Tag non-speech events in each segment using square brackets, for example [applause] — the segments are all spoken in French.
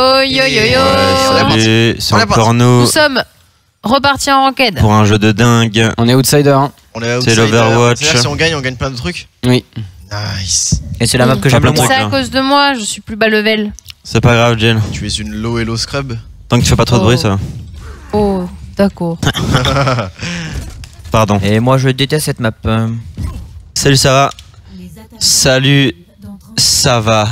Oh yo yo yo Salut, c'est On est encore Nous nous sommes repartis en enquête. pour un jeu de dingue. On est outsider. Hein. On est C'est outsider. l'Overwatch. C'est-à-dire, Si on gagne, on gagne plein de trucs. Oui. Nice. Et c'est la map que j'aime le Plein de moins. C'est trucs, à là. cause de moi, je suis plus bas level. C'est pas grave, Jen. Tu es une low hello scrub. Tant que tu fais pas trop de Oh. bruit, ça va. Oh, d'accord. [laughs] Pardon. Et moi je déteste cette map. euh. Salut, ça va Salut, ça va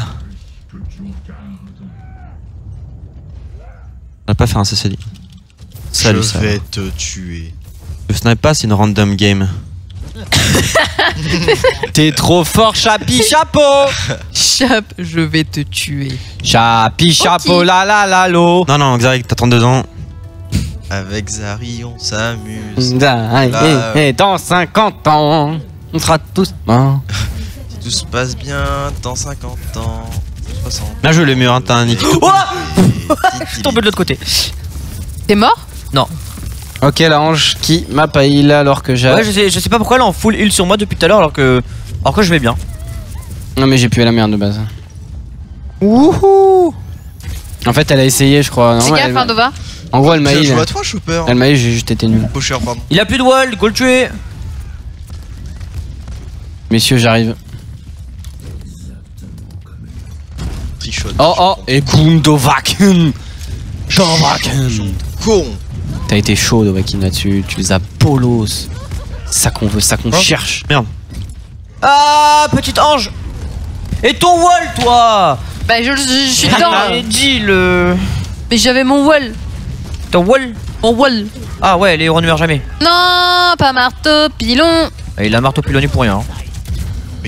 On va pas faire un CCD. Salut, Je vais te tuer. Le snipe pas, c'est une random game. [laughs] T'es trop fort, Chapi Chapeau Chap, je vais te tuer. Chapi Chapeau, la la la lo Non, non, Xaric, t'as 32 ans. Avec Zari, on s'amuse. Et, et dans 50 ans, on sera tous morts. [laughs] Si tout se passe bien, dans 50 ans, 60. Bien joué le mur, hein, t'as un nick. Oh [laughs] Je suis tombé de l'autre côté. T'es mort? Ok, la hanche qui m'a pas heal alors que j'ai. Ouais, je sais, je sais pas pourquoi elle est en full heal sur moi depuis tout à l'heure alors que. Alors que je vais bien. Non, mais j'ai pu la merde de base. Wouhou En fait, elle a essayé, je crois. C'est Non, gaffe, elle- hein, Dova. En gros, elle m'a heal. joué à toi, Chopper Elle m'a heal, j'ai juste été nul. Pardon. Il a plus de wall, go le tuer Messieurs, j'arrive. Oh oh, et boum, Dovakin Dovakin Con T'as été chaud, Dovakin, là-dessus. Tu les as polos. Ça qu'on veut, ça qu'on Oh. cherche. Ah, petite ange Et ton wall, toi Bah, je, je- je suis dedans. Dit le. Mais j'avais mon wall. Ton wall Mon wall. Ah ouais, elle est renuère jamais. Non, pas marteau, pilon. Ah, Il a marteau pilonné pour rien. hein.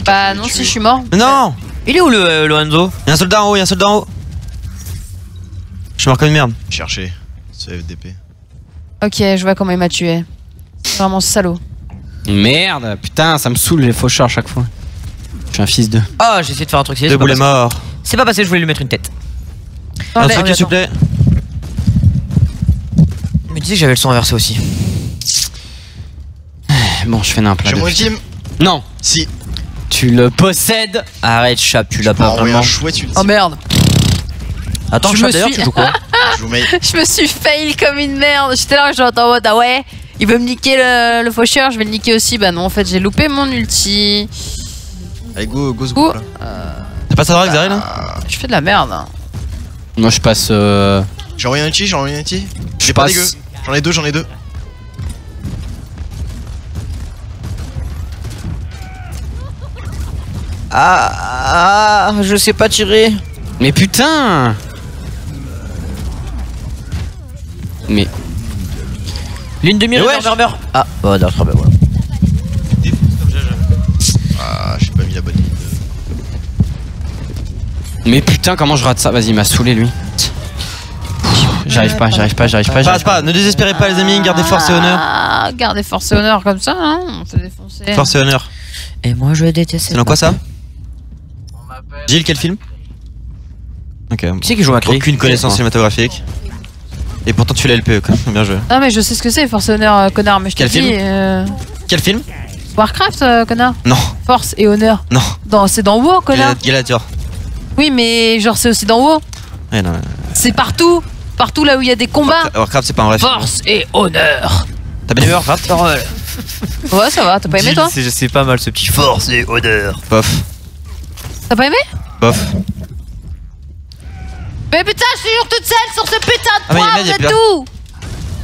Bah, non, si je suis mort. Mais non Il est où le, euh, le Hanzo Y'a un soldat en haut, y'a un soldat en haut. Je suis mort comme une merde. Chercher. C'est FDP. Ok, je vois comment il m'a tué. C'est Vraiment salaud. Merde, putain, ça me saoule les faucheurs à chaque fois. Je suis un fils de. Ah, j'ai essayé de faire un truc. C'est Deux boulets morts. C'est pas passé, je voulais lui mettre une tête. Un Attendez, truc, s'il vous plaît. Mais tu sais que j'avais le son inversé aussi. Bon, je fais n'importe J'ai quoi. mon ultime Non, Si. Tu le possèdes. Arrête, Chap, tu l'as Pas vraiment. un. Oh merde. Attends, Je Chap, me d'ailleurs, suis- tu joues quoi [laughs] Je vous mets. Je me suis fail comme une merde. J'étais là, j'entends en mode ah ouais, il veut me niquer le, le faucheur, je vais le niquer aussi. Bah non, en fait, j'ai loupé mon ulti. Allez, go, go, go. là. T'as pas ça Xaric là Je fais de la merde. hein. Moi, je passe. euh, J'ai envoyé un ulti, j'ai envoyé un ulti. J'ai pas passe. dégueu. J'en ai deux, j'en ai deux. Ah, ah, je sais pas tirer. Mais putain Mais. Ligne de mire, meurs. Ah, bah d'accord, bah voilà. Ah, j'ai pas mis la bonne ligne. Mais putain, comment je rate ça? Vas-y, il m'a saoulé lui. J'arrive pas, j'arrive pas, j'arrive pas. J'arrive pas, ne désespérez pas les amis, gardez force et honneur. Ah, gardez force et honneur comme ça, hein. On se fait défoncer. Force et honneur. Et moi je déteste C'est dans quoi ça? Gilles, quel film? Ok. Qui c'est qui joue à Cree Aucune connaissance cinématographique. Et pourtant tu l'as LPE quoi. Bien joué. Ah, mais je sais ce que c'est, force et honneur, euh, connard. Mais je te Quel dis. film? euh, Quel film? Warcraft, euh, connard? Non, Force et honneur. non. Dans- C'est dans WoW, connard. Gladiator. Oui, mais genre, c'est aussi dans WoW. Ouais, non. C'est partout. Partout là où il y a des combats. Warcraft- Warcraft c'est pas un vrai film. Force et honneur. T'as bien aimé Warcraft? Ouais, ça va. T'as pas aimé, toi? C'est c'est pas mal ce petit force et odeur. Bof. T'as pas aimé? Bof. Mais putain, je suis toujours toute seule sur ce putain de Ah, point, merde, vous êtes où?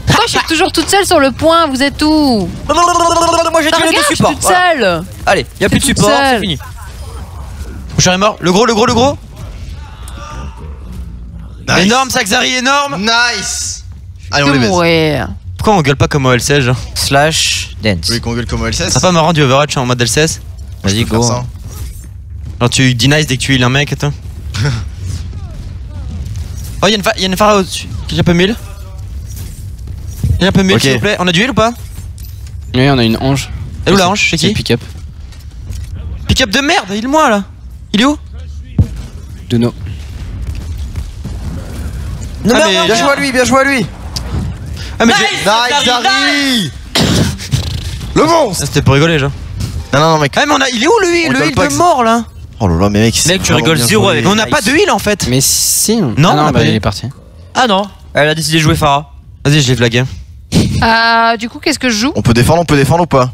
Pourquoi je suis toujours toute seule sur le point Vous êtes où? Moi j'ai tué les deux Regarde, je suis supports. toute Voilà. seule Allez, y a plus de support, c'est fini. Bouchard est mort. Le gros, le gros, le gros. Nice. Énorme, Saxari, énorme. Nice Allez, on les baise. Pourquoi on gueule pas comme OL16 genre? Slash dance. voulez qu'on gueule comme T'as pas marrant du Overwatch en mode LCS Vas-y, go. Genre tu dis nice dès que tu heal un mec et tout. [laughs] oh y'a une, y a une phara au-dessus. Quelqu'un peut heal? Quelqu'un peut Ok. s'il vous plaît? On a du heal ou pas? Oui, on a une hanche. Elle est où la hanche? C'est C'est qui? pick-up. Pick up de merde, heal moi là Il est où? Duno. Non, Ah, mais- Bien joué à lui, bien joué à lui Ah mais Nice, Dari Le monstre Ah, c'était pour rigoler genre. Non, non, non, mec. Ah mais on a... il est où lui On Le heal de mort là? Oh là là, mais mec, c'est Mec, tu rigoles zéro avec Mais on n'a pas de heal en fait Mais si. Non, Ah on a bah, pas il est parti. Ah non, elle a décidé de jouer Farah. Vas-y, je l'ai flagué. Ah, du coup, qu'est-ce que je joue On peut défendre, on peut défendre ou pas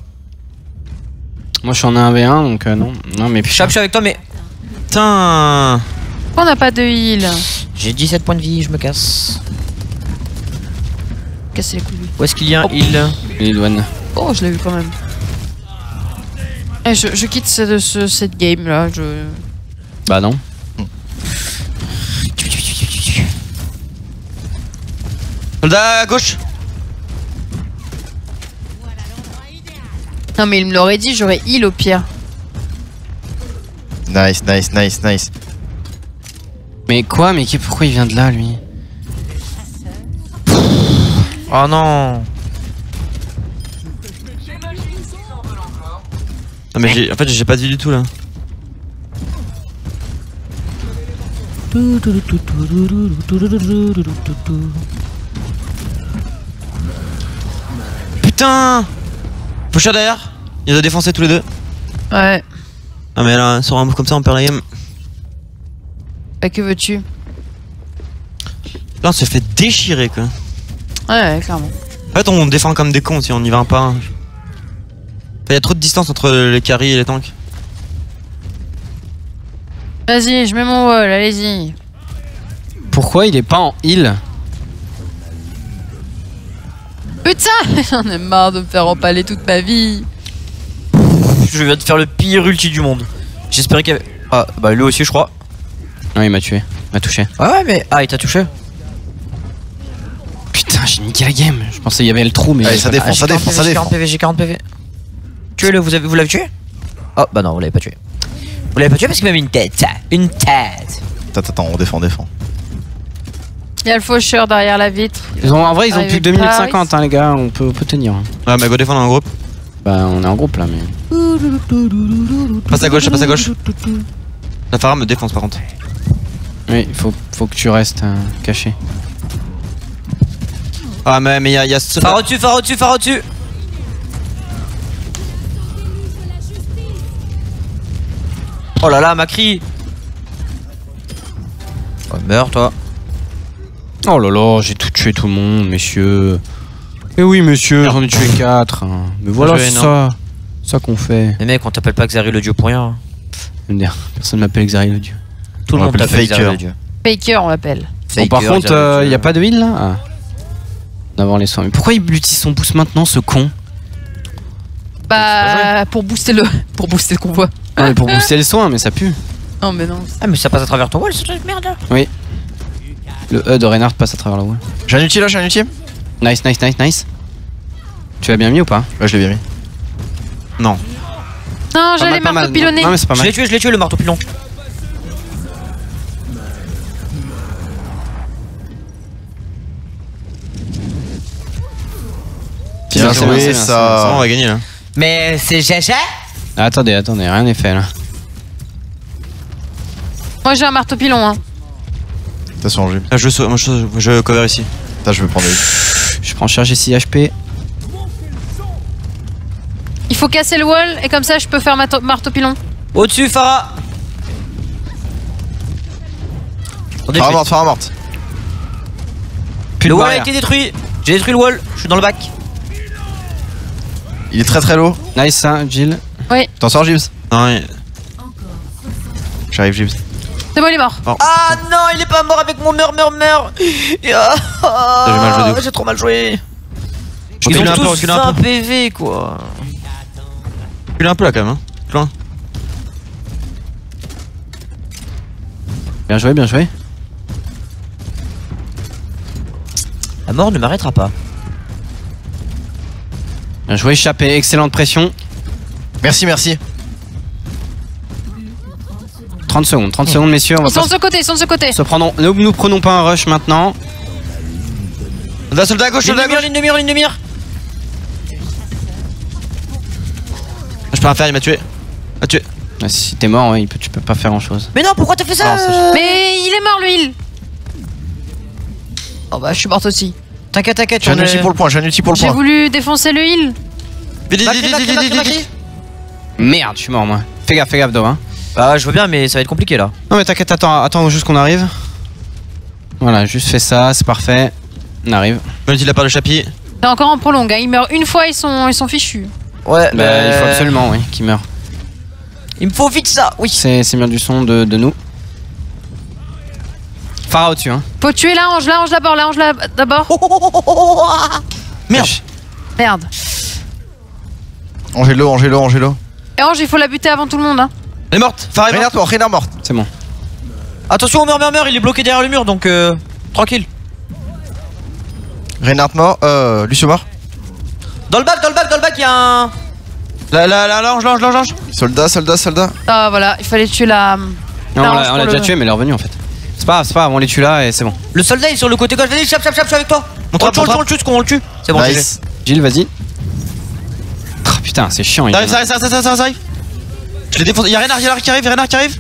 Moi, je suis en 1v1, donc euh, non. Non, mais Chap, je suis avec toi, mais Putain Pourquoi on n'a pas de heal j'ai 17 points de vie, je me casse. Casser les couilles. lui. Où est-ce qu'il y a un Oh. heal les douanes. Oh, je l'ai vu quand même. Eh, je, je quitte ce- ce- cette game là. Je... Bah non. Soldat à gauche Non, mais il me l'aurait dit, j'aurais heal au pire. Nice, nice, nice, nice. Mais quoi Mais qui- pourquoi il vient de là, lui? Oh non Non mais j'ai- en fait j'ai pas de vie du tout là. Putain Pusher derrière Il a défoncés tous les deux. Ouais. Ah mais là, sur un move comme ça on perd la game. Bah, que veux-tu? Là on se fait déchirer quoi. Ouais, ouais, clairement. En fait on défend comme des cons si on y va un par un. Il y a trop de distance entre les carries et les tanks. Vas-y, je mets mon wall, allez-y. Pourquoi il est pas en heal Putain [laughs] J'en ai marre de me faire empaler toute ma vie. Je viens de faire le pire ulti du monde. J'espérais qu'il y avait. Ah, bah lui aussi, je crois. Non, il m'a tué. Il m'a touché. Ah ouais, mais. Ah, il t'a touché Putain, j'ai niqué la game. Je pensais qu'il y avait le trou, mais. Allez, ça défend, Ah, ça j'ai 40 défend, ça défend. 40 PV, j'ai 40 PV. Tuez-le, vous avez- vous l'avez tué Oh, bah non, vous l'avez pas tué. Vous l'avez pas tué parce qu'il m'a mis une tête. Une tête. Attends, attends, on défend, on défend. Il y a le faucheur derrière la vitre. Ils ont, en vrai, ils ont Arrivé plus que 2 minutes par 50, hein, les gars. On peut, on peut tenir. hein. Ouais mais go défendre en groupe. Bah, on est en groupe là, mais. Passe à gauche, passe à gauche. La Farah me défonce par contre. Oui, il faut, faut que tu restes euh, caché. Ah mais mais il y a, il y a ce... Phare au-dessus, phare au-dessus, phare au-dessus. Oh là là, Macri. Oh, meurs, toi. Oh là là, j'ai tout tué tout le monde, messieurs. Mais oui, monsieur, j'en ai tué 4. Mais voilà, c'est ça. Ça qu'on fait. Mais mec, on t'appelle pas Xari le dieu pour rien. Merde, Personne m'appelle Xari le dieu. Tout le On monde t'appelle Xari Faker. le dieu. Faker, on l'appelle. Bon, par contre, il dieu. y a pas de heal là ah. D'avoir les soins. Mais pourquoi il utilise son boost maintenant, ce con Bah, pour booster le, [laughs] pour booster le convoi. Non, mais pour booster les soins, mais ça pue. Non, mais non. Ah, mais ça passe à travers ton wall, ce truc, merde. Le E de Reinhardt passe à travers la wall. J'ai un ulti là, j'ai un ulti Nice, nice, nice, nice. Tu l'as bien mis ou pas? Ouais, je l'ai bien mis. Non, Pas j'allais mal, pas mal. marteau pilonner. Non, mais c'est pas Je mal. l'ai tué, je l'ai tué, le marteau pilon. Bien joué, ça. on va gagner là. Mais c'est GG Ah, attendez, attendez, rien n'est fait là. Moi, j'ai un marteau pilon, hein. Attention, j'ai. Ah, je, moi, je, je cover ici. Putain, je vais prendre le. Je prends charge ici HP. Il faut casser le wall et comme ça, je peux faire ma marteau pilon. Au-dessus, Farah Farah morte, Farah morte. Plus Le wall a été détruit J'ai détruit le wall, je suis dans le bac. Il est très très low. Nice, hein, Jill. T'en sors, Gibbs Non, il- J'arrive, Gibbs. C'est bon, il est mort. Ah non, il est pas mort avec mon meur, meur, meur [laughs] J'ai mal joué de ouf. J'ai trop mal joué Ils ont un peu, tous un 20 peu. PV quoi Reculez un peu là quand même. Hein. Bien joué, bien joué. La mort ne m'arrêtera pas. Bien joué, échappé. Excellente pression. Merci, merci. 30 secondes, 30 secondes, messieurs. On va Ils sont pas de ce côté, ils sont de ce côté. se. Nous, nous prenons pas un rush maintenant. Soldat, soldat à gauche, soldat à de mire, gauche. ligne de mire, ligne de mire Je peux rien faire, il m'a tué. Il m'a tué. Ah, si t'es mort, ouais, il peut- tu peux pas faire grand chose. Mais non, pourquoi t'as fait ça Non, ça, euh Mais il est mort, le heal. Oh bah, je suis morte aussi. T'inquiète, t'inquiète, J'ai un est- pour le point, j'ai un ulti pour le J'ai point. voulu défoncer le heal. Vite, vite, vite, vite, vite. Merde, je suis mort moi. Fais gaffe, fais gaffe, Do. Hein. Bah, je vois bien, mais ça va être compliqué là. Non mais t'inquiète, attends, attends juste qu'on arrive. Voilà, juste fais ça, c'est parfait. On arrive. Même il a pas le chapitre. C'est encore en prolongue. Hein. Ils meurent une fois, ils sont, ils sont fichus. Ouais, Bah, il faut absolument, oui, qu'il meure. Il me faut vite ça, oui. C'est c'est bien du son de, de nous. Phara au-dessus, hein. Faut tuer la Ange, la Ange d'abord, la Ange la- d'abord. Merde. Merde. Angelo, Angelo, Angelo. Et Ange, il faut la buter avant tout le monde. Hein. Elle est morte. Farah est morte. Reynard mort, Reynard morte. C'est bon. Attention, meurt, meurt, meurt, il est bloqué derrière le mur donc euh, tranquille. Reynard mort. Euh, Lucio mort. Dans le bac, dans le bac, dans le bac, il y a un. La la la l'ange l'ange l'ange l'ange. Soldat, soldat, soldat. Ah voilà, il fallait tuer la. Non, La on l'a on le- déjà tué, mais elle est revenue en fait. C'est pas grave, c'est pas grave, on les tue là et c'est bon. Le soldat est sur le côté gauche, vas-y, chape, chape, chape, je suis avec toi. On Montre-moi, le tue, on le tue, on le tue, on le tue. C'est bon, nice. Gilles, vas-y. Ah, putain, c'est chiant. il Ça arrive, ça arrive, ça arrive, ça arrive, ça arrive. Je l'ai défoncé. Y'a Renard, y'a Renard qui arrive, Renard qui arrive.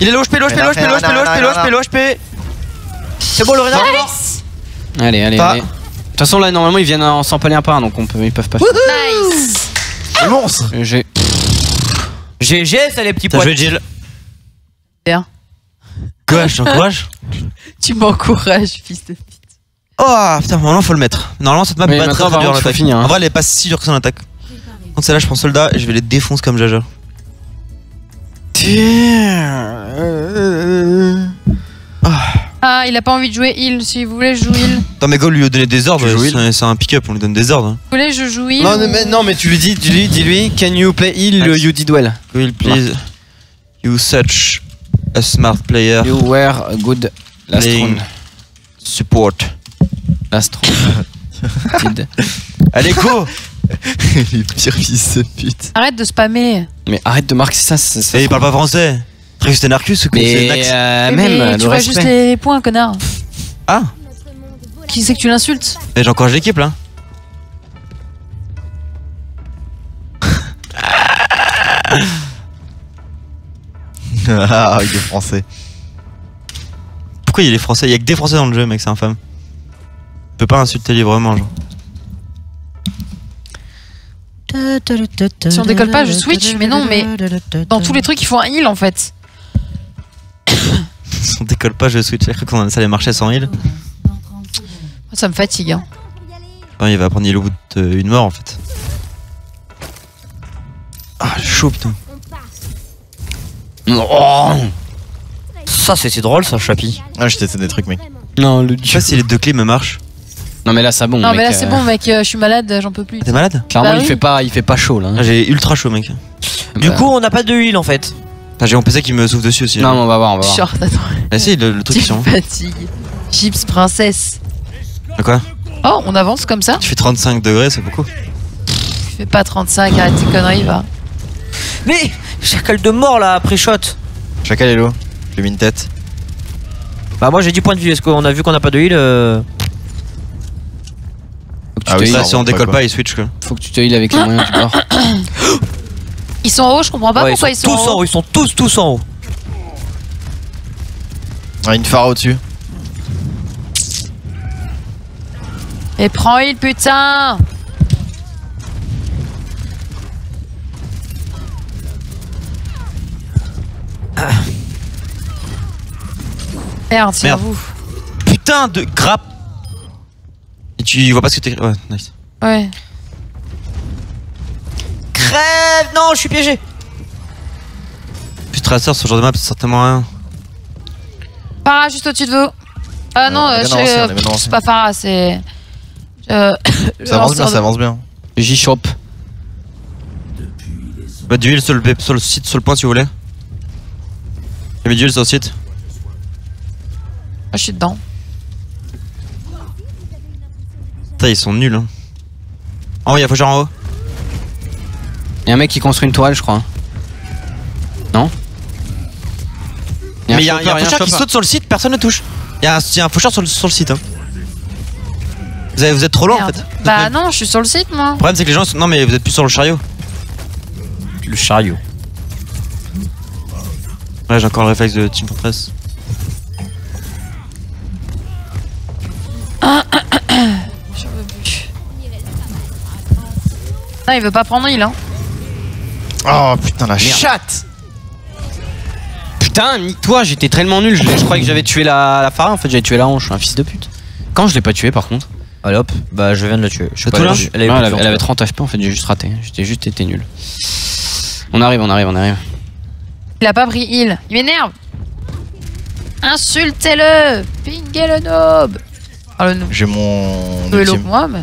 Il est l'OHP, l'OHP, l'OHP, l'OHP, l'OHP, l'OHP, l'OHP. C'est bon, le renard est mort. Allez, allez, allez. De toute façon, là, normalement, ils viennent en s'empaler un par un, donc on peut, ils peuvent pas. Nice. Le monstre. J'ai. GG, ça les petits T'as points. joué Jill. Bien. Courage, courage. [laughs] Tu m'encourages, fils de pute. Oh putain, normalement faut le mettre. Normalement cette map est pas maintenant, très dure en attaque. finir, hein. En vrai elle est pas si dure que son attaque. Contre celle-là je prends soldat et je vais les défoncer comme Jaja. Ah, il a pas envie de jouer heal. Si vous voulez, je joue heal. Attends mais go lui donner des ordres, Tu c'est c'est un pick-up, on lui donne des ordres. vous voulez, je joue heal. Non, ou- mais, non, mais tu lui dis, dis-lui, dis-lui, can you play heal Nice. you did well? Go heal please. You such a smart player. You were a good last Playing. round. Support. [laughs] Did. Allez go [laughs] Les pires fils de pute. Arrête de spammer. Mais arrête de marquer ça, ça, ça Et il parle pas français. Tristan Narcus ou quoi c'est Mais euh, Oui, même mais le tu vois juste respect. les points, connard. Ah Qui c'est que tu l'insultes Mais j'encourage l'équipe là. [laughs] ah, il est français. Pourquoi il est français? Il y a que des français dans le jeu mec, c'est infâme. Tu peux pas insulter librement genre. Si on décolle pas, je switch. Mais non, mais dans tous les trucs, il faut un heal en fait. [coughs] Si on décolle pas je switch. J'ai cru qu'on ça allait marcher sans heal. Ça me fatigue. Hein. Enfin, il va prendre heal au bout d'une mort en fait. Ah chaud putain. Oh Ça, c'est c'est drôle, ça, Chapi. Ah, je testé des trucs, mec. non, le Je sais pas si les deux clés me marchent. Non, mais là, ça bon. Non, mais mec, là, c'est euh, bon, mec. euh, Je suis malade, j'en peux plus. T'es malade Clairement, Bah il oui. fait pas, il fait pas chaud là. hein. Ah, J'ai ultra chaud mec. Du Bah, coup, on n'a pas de heal en fait. J'ai mon PC qui me souffle dessus aussi. non, mais on va voir, on va voir. Short, attends. Ah, si, le, le truc me fatigues. Chips princesse. Ah, Quoi Oh, on avance comme ça Tu fais 35 degrés, c'est beaucoup. Tu fais pas 35, arrête tes conneries, va. Mais chacal de mort là après shot. Chacal hello. J'ai mis une tête. Bah, moi j'ai 10 points de vie. Est-ce qu'on a vu qu'on n'a pas de heal euh... Faut que tu Ah te oui, heal- Ça, si on décolle pas. pas, il switch quoi. faut que tu te heal avec les moyens du bord. [coughs] Ils sont en haut, je comprends pas ouais, pourquoi ils sont, tous en haut. haut. Ils sont tous, tous en haut. Ah, une phare au-dessus. Et prends heal, putain Merde, c'est vous. Putain de grappe tu vois pas ce que t'es. Ouais, nice. Ouais. Crève Non, je suis piégé. Plus Tracer, ce genre de map, c'est certainement rien. Farah, juste au-dessus de vous. Ah non, euh, euh, c'est pas Farah, c'est. Euh, Ça [coughs] avance bien, ça avance bien. J'y chope. Bah, du heal sur le, sur le site, sur le point si vous voulez. J'ai mis du heal sur le site. Ah, je suis dedans. Putain, ils sont nuls. Hein. En haut, y'a Faucheur en haut. Y'a un mec qui construit une toile, je crois. Non Mais y'a y a un Faucheur qui saute sur le site, personne ne touche. Y'a un, y a un Faucheur sur le, sur le site. Hein. Vous, avez- vous êtes trop loin en fait. Bah même- non, je suis sur le site, moi. Le problème, c'est que les gens. sont- Non, mais vous êtes plus sur le chariot. Le chariot. Ouais, j'ai encore le réflexe de Team Fortress. Je [clears throat] Non, il veut pas prendre heal, hein. Oh putain, la chatte Putain, nique-toi, j'étais tellement nul. Je, je croyais que j'avais tué la, la Phara. En fait, j'avais tué la hanche. Je suis un fils de pute. Quand je l'ai pas tué par contre Allez hop, bah je viens de la tuer. Je sais pas, tout elle, là a- elle avait Ouais, plus elle, de avait, vie, elle avait en 30 HP en fait, j'ai juste raté. J'étais juste été nul. On arrive, on arrive, on arrive. Il a pas pris heal. Il m'énerve. Insultez-le. Pinguez le noob. Ah le noob. J'ai mon moi, mais.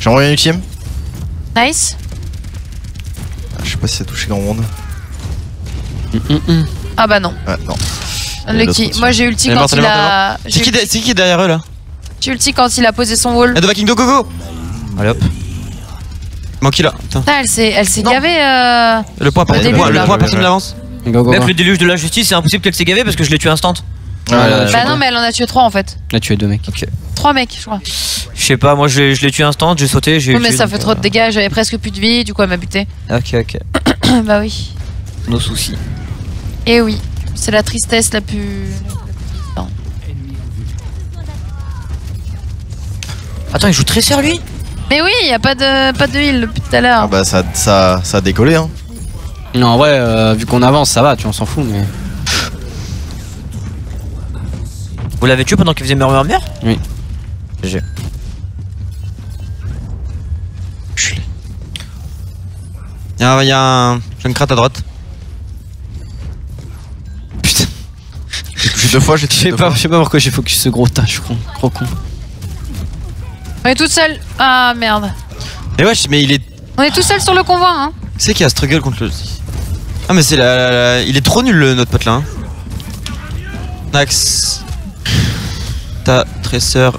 J'ai envoyé un ultime. Nice. Ah, Je sais pas si ça a touché grand monde. Ah bah non. Ouais, non. Il y a Lucky. l'autre Moi j'ai ulti quand il a. C'est qui, qui est derrière eux là j'ai ulti quand il a posé son wall. La de Viking, go go go Allez hop. Manqué là. Putain. Elle s'est, elle s'est Non. gavée. Euh... Le point, Au le personne ne l'avance. Go, go, Même go. le déluge de la justice, c'est impossible qu'elle s'est gavée parce que je l'ai tué instant. Je Bah non, mais elle en a tué trois en fait. Là, tu es deux mecs. Trois mecs, je crois. Je sais pas, moi je l'ai je l'ai tué instant, j'ai sauté, j'ai Oui, mais tué, ça donc, fait trop de euh, dégâts. J'avais presque plus de vie, du coup elle m'a buté. [clears throat] Ok, ok. bah oui. Nos soucis. Et oui, c'est la tristesse la plus. Attends, il joue très serre lui Mais oui, y a pas de, pas de heal depuis tout à l'heure. Ah bah ça, ça, ça a décollé hein. Non, en vrai, euh, vu qu'on avance, ça va, tu on s'en fout, mais. Vous l'avez tué pendant qu'il faisait murmure murmure Oui. GG. Y'a un, y a un jeune crat à droite. Putain, J'ai touché deux fois, j'ai je touché sais pas, je sais pas pourquoi j'ai focus ce gros tas, je suis con, gros con. On est toute seule. Ah merde. Mais wesh, mais il est. On est tout seul sur le convoi, hein. C'est qui a struggle contre le. Ah, mais c'est la, la- la- Il est trop nul le, notre pote là. Hein. Nax. Ta tresseur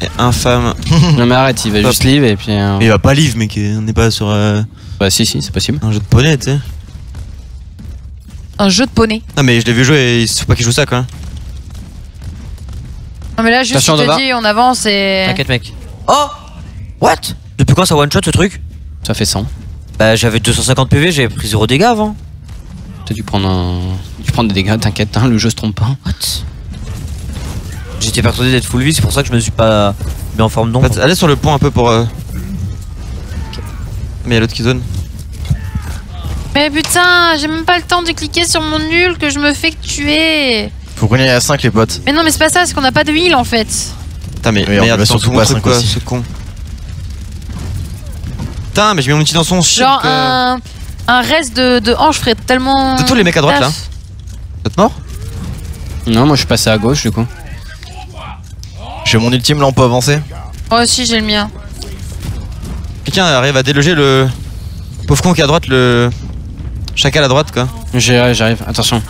est infâme. [laughs] non, mais arrête, il va juste live et puis. euh, il va pas live, mec. On n'est pas sur euh, Bah, si, si, c'est possible. un jeu de poney, tu sais. Un jeu de poney. Non, mais je l'ai vu jouer et il faut pas qu'il joue ça quoi. Non mais là juste Attention, je te Nova. dis, on avance et. T'inquiète mec. Oh What Depuis quand ça one shot ce truc? Ça fait 100. Bah j'avais 250 PV, j'avais pris 0 dégâts avant. T'as dû prendre un. Tu prends des dégâts, t'inquiète, hein, le jeu se trompe pas. What? J'étais persuadé d'être full vie, c'est pour ça que je me suis pas mis en forme fait, allez sur le pont un peu pour. euh, Mais il y a l'autre qui zone. Mais putain, j'ai même pas le temps de cliquer sur mon nul que je me fais tuer. Faut qu'on y aille à 5 les potes. Mais non, mais c'est pas ça, c'est qu'on a pas de heal en fait. Putain, mais Oui, on merde, surtout pas à truc cinq quoi, aussi. ce con. Putain, mais j'ai mis mon outil dans son shit. Genre un, un reste de, de hanche ferait tellement. De tous les mecs à droite, taf. là. Vous êtes mort Non, moi je suis passé à gauche du coup. J'ai mon ultime là, on peut avancer. Moi aussi j'ai le mien. Quelqu'un arrive à déloger le. Pauvre con qui est à droite, le. Chacal à droite quoi. J'ai- J'arrive, attention.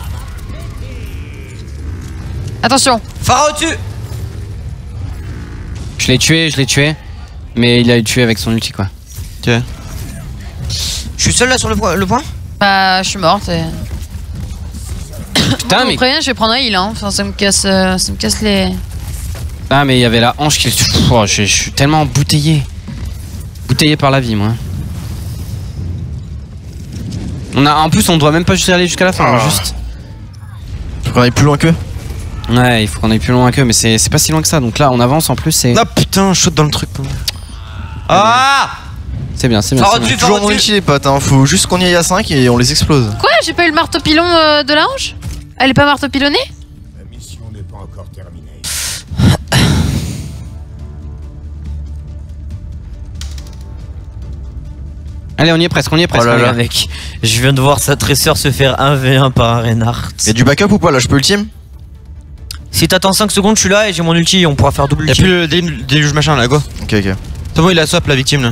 Attention. Phara au-dessus Je l'ai tué, je l'ai tué. Mais il a tué avec son ulti quoi. Je suis seul là sur le, point- le point? Bah, je suis morte. Et... Putain, Moi, mais. je vais prendre un heal. Hein. Enfin, ça me casse, euh, ça me casse les. Ah, mais il y avait la hanche qui. Pff, oh, je, je suis tellement bouteillé. Bouteillé par la vie, moi. On a, en plus, on doit même pas juste aller jusqu'à la fin, Ah. hein, juste. Faut qu'on aille plus loin qu'eux. Ouais, il faut qu'on aille plus loin qu'eux, mais c'est c'est pas si loin que ça. Donc là, on avance en plus, c'est Ah putain, je saute dans le truc. quoi. Ah c'est bien, c'est bien. C'est bien. Toujours mon les potes, hein. Faut juste qu'on y aille à 5 et on les explose. Quoi J'ai pas eu le marteau pilon euh, de la hanche? Elle est pas marteau pilonnée? Allez, on y est presque, on y est Oh presque. là les là gars. mec, je viens de voir sa tresseur se faire 1v1 par un Reinhardt. Y'a du backup ou pas là Je peux ultime Si t'attends 5 secondes, je suis là et j'ai mon ulti, on pourra faire double Y'a ulti. plus le dé- déluge machin là, go. Ok, ok. C'est bon, il a swap la victime là.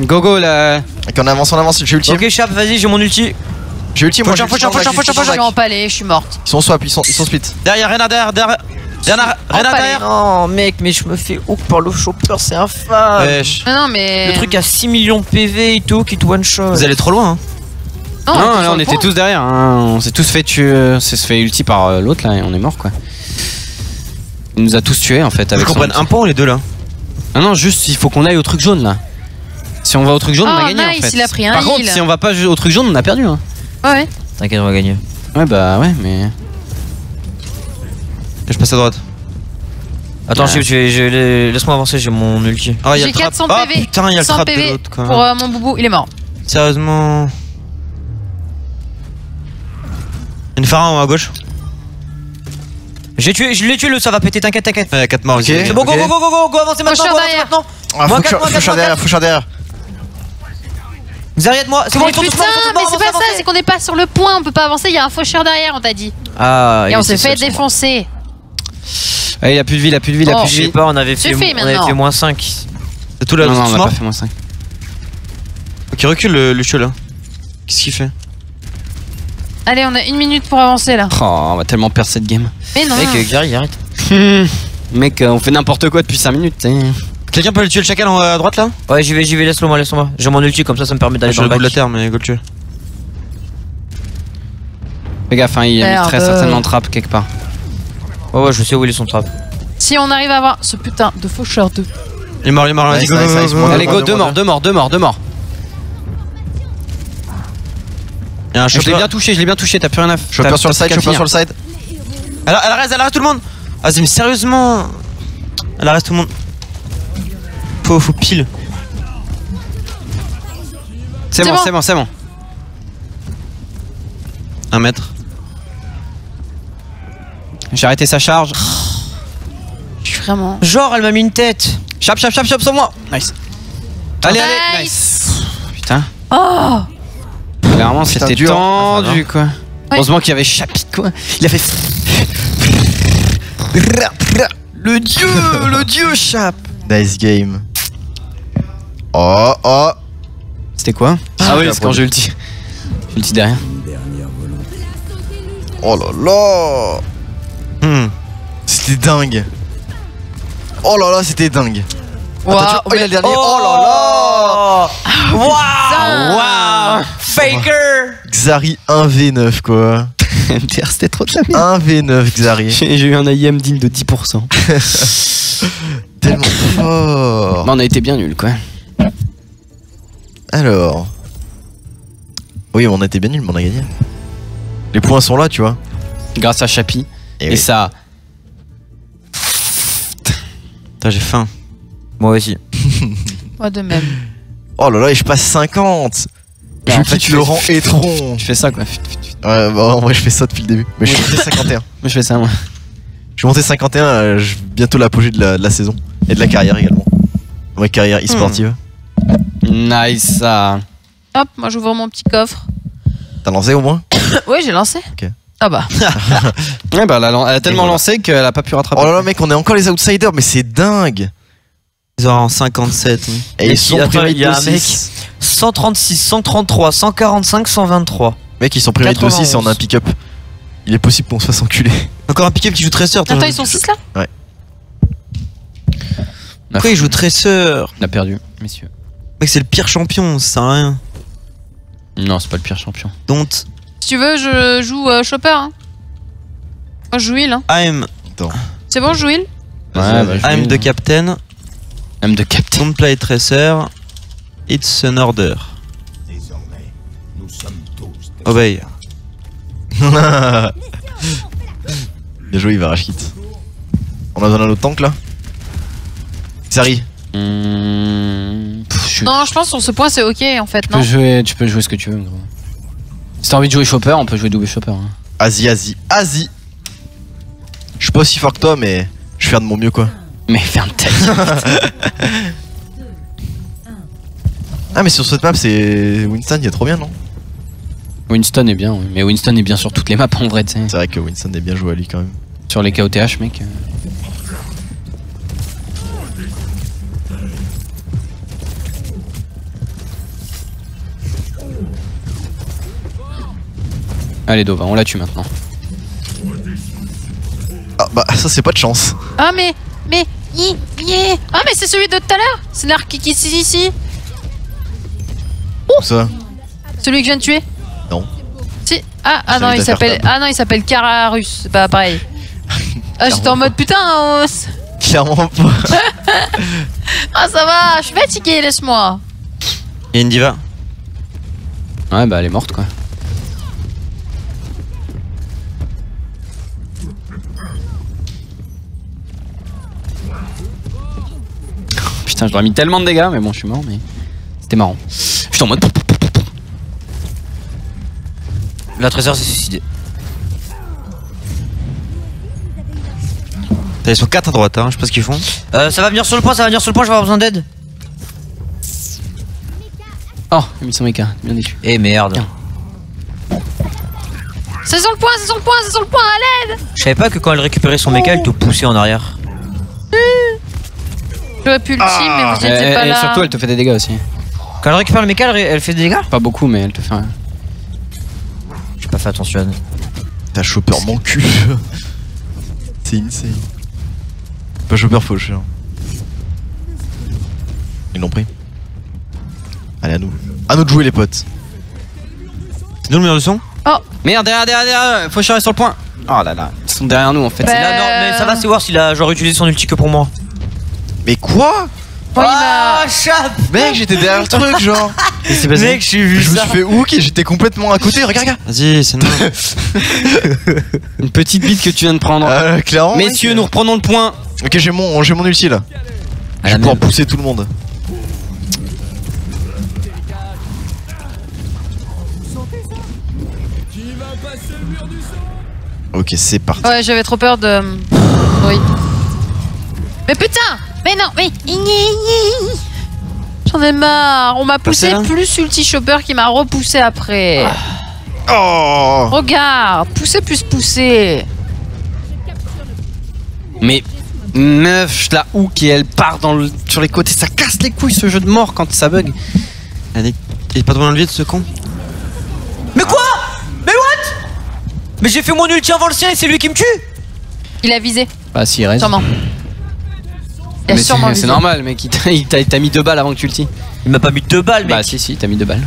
Go, go, là. Ok, on avance, on avance. J'ai ultime. Ok, Chap, vas-y, j'ai mon ulti. J'ai ultime, moi j'ai Faut ultime, faut on va faut faut Je suis en palais, je suis morte. Ils sont swap, ils sont, ils sont split. Derrière, Rena derrière, derrière. Derrière, Rena pas derrière. Oh mec, mais je me fais hook par le chopper, c'est infâme. Wesh. Non, mais. Le truc à 6 millions de PV et tout, qui te one shot. Vous allez trop loin hein. Non, Non, là, on était point. tous derrière. hein. On s'est tous fait tuer. C'est se fait ulti par euh, l'autre là et on est mort quoi. Il nous a tous tués en fait. Avec son comprenne ulti. un pont les deux là. Ah non, juste il faut qu'on aille au truc jaune là. Si on va au truc jaune, on Oh, a gagné nice, en fait. il a pris un Par contre, heal. si on va pas ju- au truc jaune, on a perdu. Hein. Ouais, ouais. T'inquiète, on va gagner. Ouais, bah ouais, mais. Je passe à droite. Attends, je, je, je- laisse-moi avancer, j'ai mon ulti. Ah, il y a J'ai le trap. 400 Ah, PV. putain, il y a le 100 trap de PV l'autre, quoi. pour euh, mon boubou, il est mort. Sérieusement. Une pharaon à gauche. J'ai tué, je l'ai tué le, ça va péter, t'inquiète, t'inquiète. Il y a 4 morts. Ok. ici. C'est bon, go, go, go, go, go, go, avancez maintenant, Faucheur go, avancez maintenant. Ah, Moi, faut que derrière, faut que je sois derrière. Xavier de moi, c'est bon, Mais ils sont tous morts, mais c'est pas ça, c'est qu'on n'est pas sur le point, on peut pas avancer, il y a un faucheur derrière, on t'a dit. Ah, Et on s'est fait défoncer. Ah, il a plus de vie, il a plus de vie, il a Oh. plus Je de sais vie. pas, on avait fait, Suffit on avait maintenant. fait moins 5. C'est tout là, Non, non, on a morts. pas fait moins 5. Ok, recule le Lucio là. Qu'est-ce qu'il fait Allez, on a une minute pour avancer là. Oh, on va tellement perdre cette game. Mais non. Mec, euh, arrête. [laughs] Mec, euh, on fait n'importe quoi depuis 5 minutes. t'sais. Quelqu'un peut le tuer le chacal en haut à droite là Ouais, j'y vais, j'y vais, laisse-le moi, laisse-le moi. J'ai mon ulti, comme ça, ça me permet d'aller Je dans le le bout de la bac. terre, mais go le tuer. Fais gaffe, hein, il a mis Merde. très certainement trap quelque part. Ouais, ouais, je sais où il est son trap. Si on arrive à avoir ce putain de faucheur 2. Il est mort, il est mort, vas-y, Nice, go, go, nice, go, nice, go, bon, go. Allez, deux go, morts, deux morts, deux morts, deux morts, deux morts. Il y a un Je l'ai bien touché, je l'ai bien touché, t'as plus rien à faire. Chopper sur le side, chopper sur le side. Elle, elle arrête, elle arrête tout le monde Ah, mais sérieusement Elle arrête tout le monde. Faut, faut pile. C'est C'est bon, bon. c'est bon, c'est bon. Un mètre. J'ai arrêté sa charge. Je suis vraiment. Genre, elle m'a mis une tête. Chap, chap, chap, chap sur moi. Nice. Allez, allez, Nice. nice. Putain, Oh clairement c'était dur. tendu quoi. Heureusement qu'il y avait Chapit quoi. Il a fait. Le dieu, le dieu Chap. Nice game. Oh, oh. C'était quoi? Ah oui, c'est quand j'ai ulti. J'ai ulti derrière. Oh là là. Hmm. C'était dingue. Oh là là, c'était dingue. Waouh, Attends, tu- oh, il a le dernier. Oh, Oh là là. Putain. Waouh Faker Xari 1v9 quoi. [laughs] MTR, c'était trop de la merde. 1v9 Xari. J'ai eu un IM digne de 10%. [laughs] Tellement fort. Bah, on a été bien nuls quoi. Alors. Oui, on a été bien nuls, mais on a gagné. Les points sont là, tu vois. Grâce à Chapi. Et, Et, oui. ça. Putain, j'ai faim. Moi aussi. [laughs] Moi de même. Oh là là, et je passe 50. Bah, je en fait, tu le fais- rang étron. Tu fais ça quoi. Ouais, bah en vrai, je fais ça depuis le début. Mais je suis monté 51. [laughs] Moi je fais ça moi. Je suis monté 51, euh, je- bientôt l'apogée de la, de la saison. Et de la carrière également. Ouais, carrière e-sportive. Nice ça. Hop, moi j'ouvre mon petit coffre. T'as lancé au moins [coughs] Oui, j'ai lancé. Ok. Ah bah. [laughs] Ouais bah elle a, lan- elle a tellement voilà. lancé qu'elle a pas pu rattraper. Oh là là, mec, on est encore les outsiders, mais c'est dingue. Ils auront 57. oui. Et Mais ils qui- sont attends, primés il y a de un mec. 6. 136, 133, 145, 123. Mec, ils sont primés de 6 et on a un 91. pick-up. Il est possible qu'on se fasse enculer. [laughs] Encore un pick-up qui joue tresseur. Attends, ils sont 6 là Pourquoi il joue tresseur On a perdu, messieurs. Mec, c'est le pire champion, ça sert à rien. Non, c'est pas le pire champion. Don't Si tu veux, je joue euh, Chopper. Hein. Moi je joue Will. Hein. I'm, C'est bon, je joue Will Ouais, bah, je I'm the captain. Même de capter. Don't play tracer. It's an order. Désormais, nous sommes tous des Obey. [laughs] Bien joué, il va rage kit. On a besoin d'un autre tank là? Xari, Mmh, pff, je- Non, je pense sur ce point c'est ok en fait, tu, peux non? jouer, tu peux jouer ce que tu veux, gros. Si t'as envie de jouer Chopper, on peut jouer double Chopper. hein. Asie, Asie, Asie Je suis pas aussi fort que toi, mais je vais faire de mon mieux quoi. Mais ferme ta gueule. Ah, mais sur cette map, c'est Winston, il est trop bien, non? Winston est bien, oui. mais Winston est bien sur toutes les maps en vrai, tu sais. C'est vrai que Winston est bien joué à lui quand même. Sur les KOTH, mec. Allez, Dova, on la tue maintenant. Ah, bah ça, c'est pas de chance. Ah mais, mais, hi, hi. ah mais c'est celui de tout à l'heure C'est l'arc qui est ici Tout ça? Celui que je viens de tuer? Non. Si. Ah, ah non, il s'appelle ah non, il s'appelle Kararus, c'est pas pareil. [laughs] Ah, j'étais en mode putain. c'est- Clairement pas. [laughs] ah ça va, je suis fatigué, laisse-moi. Il y a une diva? Ouais, bah elle est morte quoi. Putain, ai mis tellement de dégâts, mais bon, je suis mort, mais c'était marrant. J'étais en mode. La trésor s'est suicidé. Ils sont 4 à droite, hein, je sais pas ce qu'ils font. Euh, ça va venir sur le point, ça va venir sur le point, je vais avoir besoin d'aide. Oh, il a mis son méca, bien déçu. Eh merde. Tiens. C'est sur le point, c'est sur le point, c'est sur le point, à l'aide Je savais pas que quand elle récupérait son méca, elle te poussait en arrière. J'aurais pu le team, mais vous Et, étiez pas et là. surtout, elle te fait des dégâts aussi. Quand elle récupère le méca, elle, elle fait des dégâts? Pas beaucoup, mais elle te fait. un- J'ai pas fait attention. T'as chopper mon cul. [laughs] C'est insane. Pas chopper faucheur. Ils l'ont pris. Allez, à nous. À nous de jouer, les potes. C'est nous le meilleur du son? Merde, derrière, derrière, derrière, faut chercher sur le point. Oh là là, ils sont derrière nous en fait. Bah, Là, non, mais ça va, c'est voir s'il a genre utilisé son ulti que pour moi. Mais quoi Oh, chape Mec, j'étais derrière le truc, genre. [laughs] Qu'est-ce qui s'est passé Mec, j'ai vu Je me ça. suis fait hook et j'étais complètement à côté. Regarde, regarde. Vas-y, c'est nous. [laughs] Une petite bite que tu viens de prendre. Euh, clairement. mec. Messieurs, nous reprenons le point. Ok, j'ai mon, j'ai mon ulti là. À Je vais pouvoir pousser tout le monde. Ok, c'est parti. Ouais, j'avais trop peur de. Oui. Mais putain Mais non, mais. J'en ai marre. On m'a poussé là. plus ulti chopper qui m'a repoussé après. Oh Regarde, pousser plus pousser. Mais meuf, la hook et elle part dans le- sur les côtés, ça casse les couilles ce jeu de mort quand ça bug. Allez, il est pas trop dans le vide ce con Mais quoi? Mais what? Mais j'ai fait mon ulti avant le sien et c'est lui qui me tue? Il a visé, Bah si, il reste. sûrement. Mais c'est normal, mec, il t'a- il t'a il t'a mis deux balles avant que tu le tires. Il m'a pas mis deux balles, mec. Bah si, si, il t'a mis deux balles.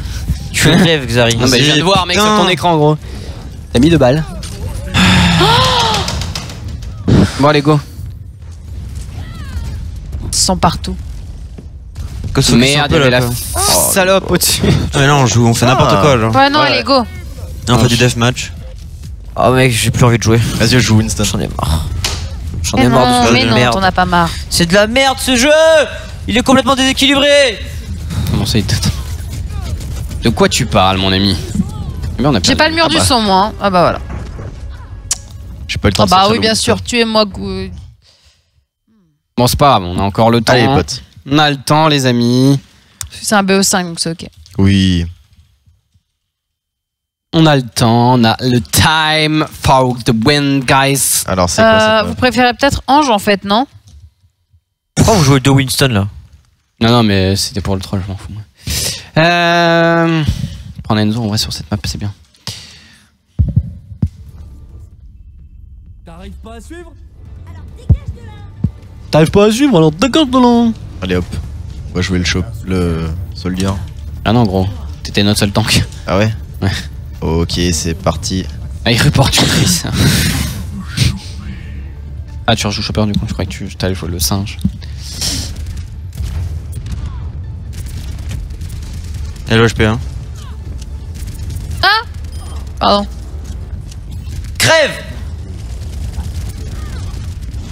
Tu rêves, Xari. Non, bah, je viens de voir, mec, sur ton écran, gros. T'as mis deux balles. [gasps] bon, allez, go. Sont partout. Merde, peu, il la quoi. salope au-dessus. [laughs] Ah, mais là, on joue, on fait n'importe Ah. quoi, genre. Ouais, non, allez, go. Et on fait du deathmatch. Oh mec, j'ai plus envie de jouer. Vas-y, je joue Winston. J'en ai marre. J'en ai marre de non, ce mais jeu de non, merde. t'en as pas marre. C'est de la merde ce jeu Il est complètement déséquilibré Comment ça, il te- De quoi tu parles, mon ami Eh on a J'ai perdu. pas le mur Ah du bah. son, moi. hein. Ah bah voilà. J'ai pas le temps Ah de bah sortir oui, le bien sûr. Tuez-moi. Gou- Bon, c'est pas grave, on a encore le temps. Allez, les potes. On a le temps, les amis. C'est un BO5, donc c'est ok. Oui. On a le temps, on a le time for the win, guys. Alors, c'est quoi Euh, cette vous préférez peut-être Ange en fait, non? Pourquoi vous jouez de Winston là? Non, non, mais c'était pour le troll, je m'en fous. moi. Euh... Prendre Enzo, en vrai, sur cette map, c'est bien. T'arrives pas à suivre, alors dégage de là Allez hop. On va jouer le shop, le soldier. Ah non, gros, t'étais notre seul tank. Ah ouais? Ouais. Ok, c'est parti. Ah, il reporte une crise. ah, tu rejoues Chopper du coup, je croyais que tu t'allais jouer le singe. Et le HP, hein. Pardon. Crève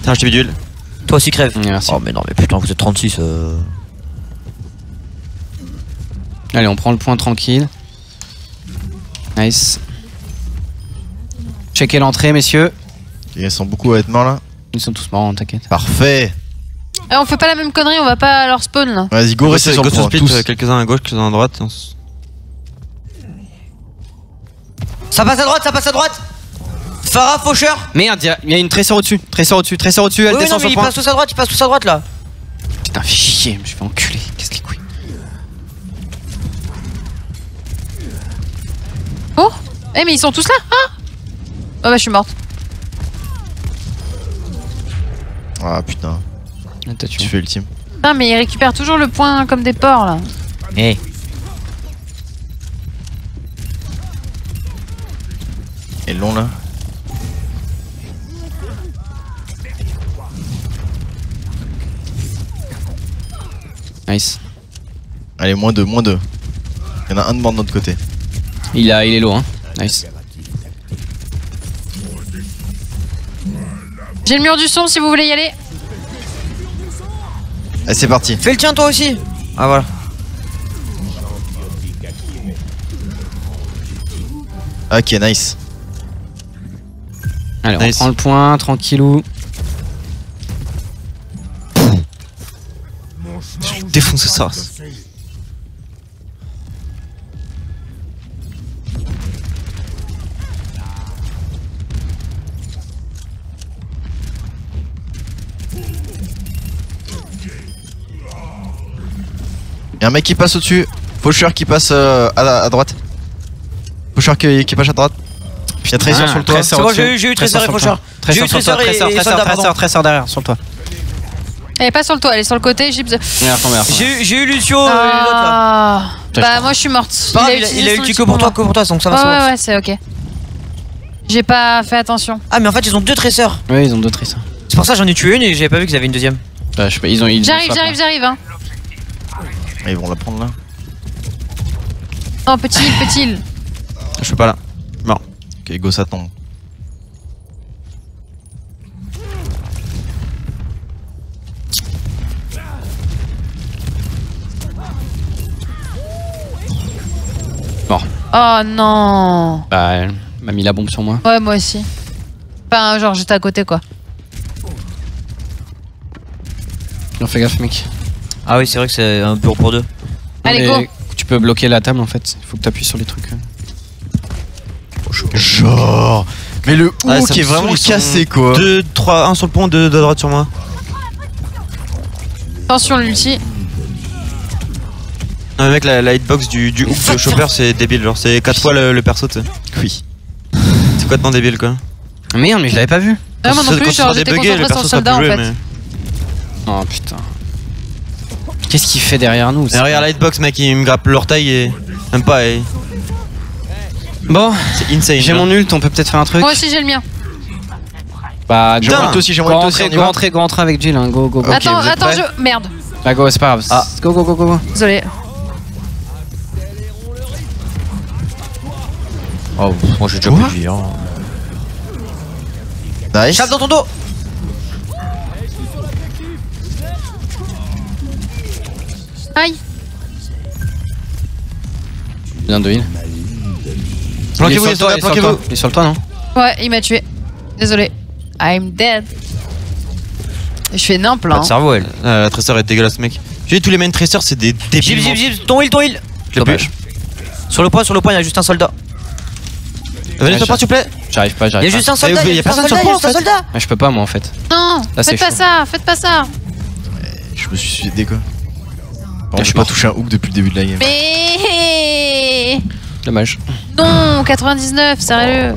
Tiens, je te bidule. Toi aussi crève. Merci. Oh mais non mais putain vous êtes 36 euh... Allez, on prend le point tranquille. Nice. Checkez l'entrée, messieurs. Ils sont beaucoup à être morts là. Ils sont tous morts, t'inquiète. Parfait. Eh, on fait pas la même connerie, on va pas à leur spawn là. Vas-y, go, restez sur le point. euh, quelques-uns à gauche, quelques-uns à droite. et on s- Ça passe à droite, ça passe à droite Farah, faucheur Merde, il y a- il y, a une tresseur au-dessus. Tresseur au-dessus, tresseur au-dessus, elle Oui, descend non, sur mais ils point. passent tous à droite, ils passent tous à droite là Putain, fais chier, je fait enculer. Qu'est-ce les Oh Eh, mais ils sont tous là Ah Oh bah, je suis morte. Ah putain, Ah, tu fais ultime. Putain, mais ils récupèrent toujours le point comme des porcs là. Eh Et le long là Nice. Allez, moins deux, moins deux. Il y en a un de mort de notre côté. Il, a, il est low, hein. Nice. J'ai le mur du son si vous voulez y aller. Allez, c'est parti. Fais le tien toi aussi Ah voilà. Ok, nice. Allez, Nice. on prend le point, tranquillou. Défoncer ça. Y'a un mec qui passe au-dessus. Faucheur qui passe euh, à, à droite. Faucheur qui, qui passe à droite. Y'a Tracer Ah, sur le toit. C'est bon, j'ai eu- eu Tracer et Faucheur. J'ai eu Tracer et- Tracer, Tracer, derrière, sur le toit. Elle est pas sur le toit, elle est sur le côté. J'ai eu- j'ai eu Lucio et l'autre là. Ah. Putain, je Bah moi je suis morte. Pas il a- il ulti que pour toi, que pour toi, donc ça va, Ouais ouais ouais c'est ok. J'ai pas fait attention. Ah, mais en fait, ils ont deux tracers. Oui, ils ont deux Tracer. C'est pour ça que j'en ai tué une et j'avais pas vu qu'ils avaient une deuxième. Bah, je sais pas, ils ont. J'arrive, j'arrive, là. j'arrive. Hein. Ah, Ils vont la prendre là. Non petit île, [laughs] petit île. Je suis pas là. Ok, go, ça tombe. Oh non. Bah, elle m'a mis la bombe sur moi. Ouais moi aussi. Enfin genre j'étais à côté quoi. Non, fais gaffe, mec. Ah oui, c'est vrai que c'est un peu pour deux. Allez, go. Tu peux bloquer la table en fait. Il faut que t'appuies sur les trucs. euh. Genre. Mais le hook Ouais, ça est me vraiment cassé quoi. 2, 3, 1 sur le pont, 2 de droite sur moi. Attention l'ulti. Non, mais mec, la, la hitbox du, du hook de Chopper, c'est débile. Genre, c'est 4 fois le, le perso, tu sais. Oui. C'est complètement débile, quoi? Ah, Merde, mais je l'avais pas vu. Ouais, moi Quand non plus genre j'étais débugué, concentrée sur le perso sera soldat en plus fait. Oh putain. Qu'est-ce qu'il fait derrière nous Derrière la hitbox, mec, il me grappe l'orteil et. Même pas, et... Bon, c'est insane. j'ai hein. mon ult, on peut peut-être faire un truc. Moi aussi j'ai le mien. Bah, mon ult aussi, j'ai mon ult aussi, go rentrer, go rentrer avec Jill, hein. go, go, go. Attends, attends, je. Merde. Bah, go, c'est pas grave. Ah. Go, go, go, go, go. Désolé. Oh, moi j'ai déjà plus de vie. Hein. Nice. Chape dans ton dos Aïe. Bien de heal. Planquez-vous, les sur le soldats, toit, il est sur le planquez-vous. toit. Il est sur le toit, non Ouais, il m'a tué. Désolé. I'm dead. Je fais nimp là. Pas de cerveau, elle. Ah, la tracer est dégueulasse, mec. J'ai dit, tous les main tracers, c'est des Jib, débiles. jib, jib, ton heal, ton heal Je l'ai. Sur le point, sur le point, il y a juste un soldat. Venez, s'il te plaît. J'arrive pas, Il y j'arrive a pas. juste un soldat, il y a personne un sur soldat, il y a le juste un pont, en soldat Mais je peux pas, moi, en fait. Non, faites pas ça, faites pas ça. Je me suis suicidé quoi. Je J'ai suis pas touché un hook depuis le début de la game. Mais Dommage. non, 99, sérieux.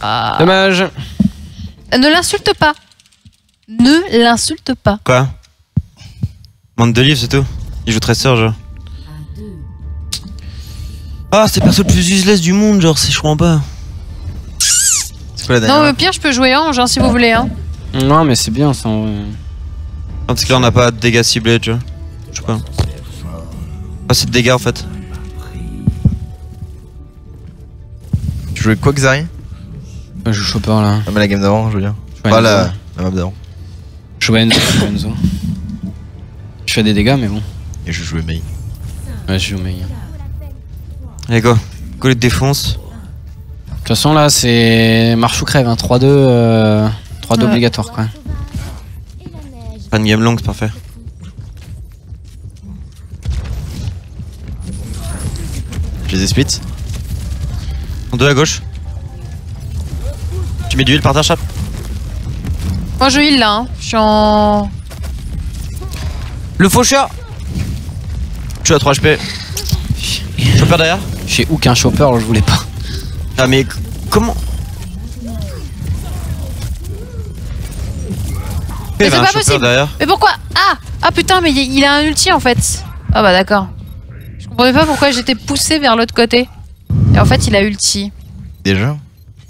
Ah. Dommage. Ne l'insulte pas. Ne l'insulte pas. Quoi Monde de livres, c'est tout. Il joue tracer, genre. Ah, c'est le perso le plus useless du monde, genre, c'est je comprends pas. C'est quoi la Non, au pire, je peux jouer ange hein, si vous voulez. Hein. Non, mais c'est bien ça. en vrai. Parce que là, on n'a pas de dégâts ciblés, tu vois. Je sais pas. Pas assez de dégâts en fait. Tu jouais quoi Xari? Je joue Chopper là. Ah mais la game d'avant je veux dire. Pas la, la map d'avant. Je joue Enzo. je joue Enzo. Je fais des dégâts, mais bon. Et je jouais Mei. Ouais, je joue. De Allez, go. Go les défonce. toute façon, là, c'est marche ou crève. Hein. 3-2 euh... 3-2 Ouais. obligatoire, quoi. Pas une game longue, c'est parfait. Je les ai split. En deux à gauche. Tu mets du heal par terre, chape. Moi, je heal là. Hein. Je suis en. Le faucheur Tu as 3 HP. Chopper derrière. J'ai aucun Chopper, je voulais pas. Ah, mais comment Mais c'est pas possible. derrière. Mais pourquoi Ah Ah putain, mais il il a un ulti en fait. Ah bah d'accord. Je comprenais pas pourquoi j'étais poussé vers l'autre côté. Et en fait, il a ulti. Déjà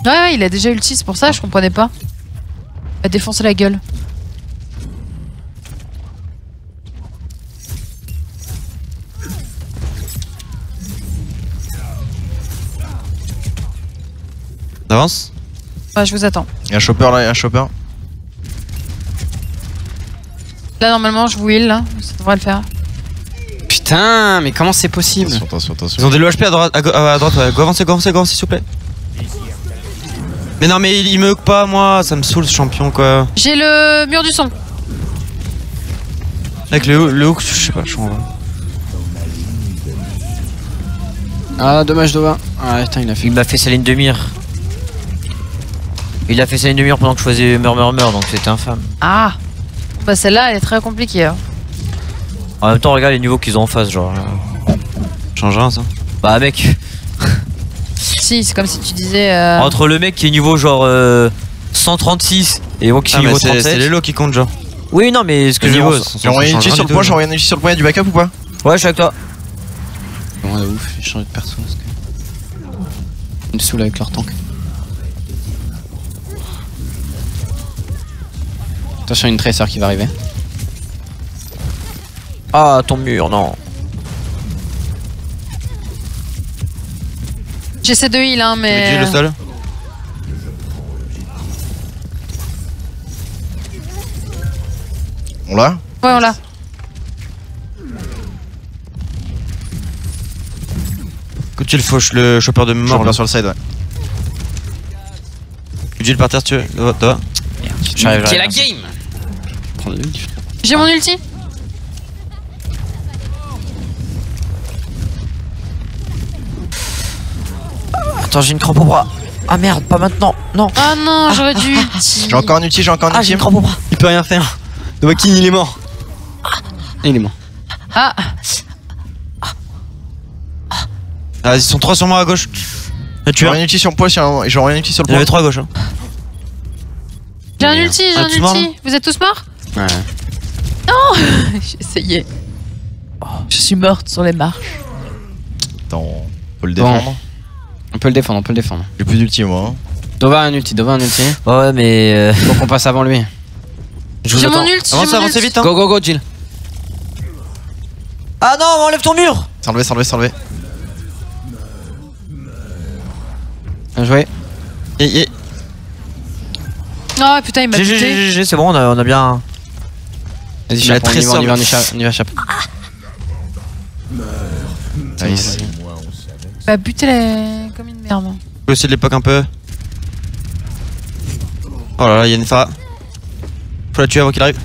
Ouais, ouais, il a déjà ulti, c'est pour ça, je comprenais pas. Il a défoncé la gueule. Avance. Ouais, je vous attends. Il y a un chopper là, il y a un chopper. Là, normalement, je vous heal, là. Ça devrait le faire. Putain, mais comment c'est possible Attention, attention, attention. Ils ont des HP à droite, à, droite ouais. Go avancer, go avancer, go avancer, s'il vous plaît. Mais non, mais il, il me hook pas, moi, ça me saoule ce champion quoi. J'ai le mur du son. Avec le, le hook, je sais pas, je suis en vrai. Ah, dommage Dova. Ah, putain, il a fait. Il m'a fait sa ligne de mire. Il a fait sa ligne de mire pendant que je faisais meur meur meur, donc c'était infâme. Ah Bah, celle-là, elle est très compliquée. hein. En même temps, regarde les niveaux qu'ils ont en face, genre. euh. Change rien ça. Bah, mec, Si, c'est comme si tu disais. euh, entre le mec qui est niveau genre euh, 136 et moi qui suis Ah, mais niveau c'est 37. c'est les lots qui comptent, genre. Oui, non, mais ce que je veux J'ai ulti sur rien le point, j'ai ulti sur le point, y'a du backup ou pas? Ouais, je suis avec toi. Bon, de ouf, j'ai changé de perso parce que. Ils me saoulent avec leur tank. Attention, une traceur qui va arriver. Ah, ton mur, non. J'essaie de heal, hein, Tu mais. le sol On l'a Ouais, on l'a. Coup de le fauche le chopper de Je mort. là. sur le side, ouais. Coup de par terre, si tu veux. J'arrive, Qui est la game? J'ai mon ulti. Attends, j'ai une crampe au bras. Ah merde, pas maintenant. Non. Oh non, j'aurais dû ulti. J'ai encore un ulti, j'ai encore un Ah, j'ai une crampe au bras. Il peut rien faire. Novakin, il est mort. Il est mort. Ah, Ah, ils sont trois sur moi à gauche. J'ai une ulti sur le point, j'ai un- ulti sur le Il y en avait point. trois à gauche. Hein. j'ai un ulti, j'ai Ah, un ulti. Vous êtes tous morts Ouais. [laughs] J'ai essayé. Je suis morte sur les marches. Attends, peut le Bon. On peut le défendre, on peut le défendre. J'ai plus d'ulti moi. hein. Dova a un ulti, Dova a un ulti. Ouais, ouais, mais. euh, Faut qu'on passe avant lui. je vous J'ai mon attends. ulti, avancez ulti. vite. Hein. Go, go, go, Jill. Ah non, enlève ton mur enlevé, c'est enlevé. Bien joué. Et- et- Oh putain, il m'a GG, buté. GG, c'est bon, on a, on a bien. Vas-y, Il a chapeau, on y va, on y va, on y va, on y va. Nice. Il m'a buté hein. Peux aussi de l'époque un peu. Oh là là, il y a une Farah. Faut la tuer avant qu'il arrive.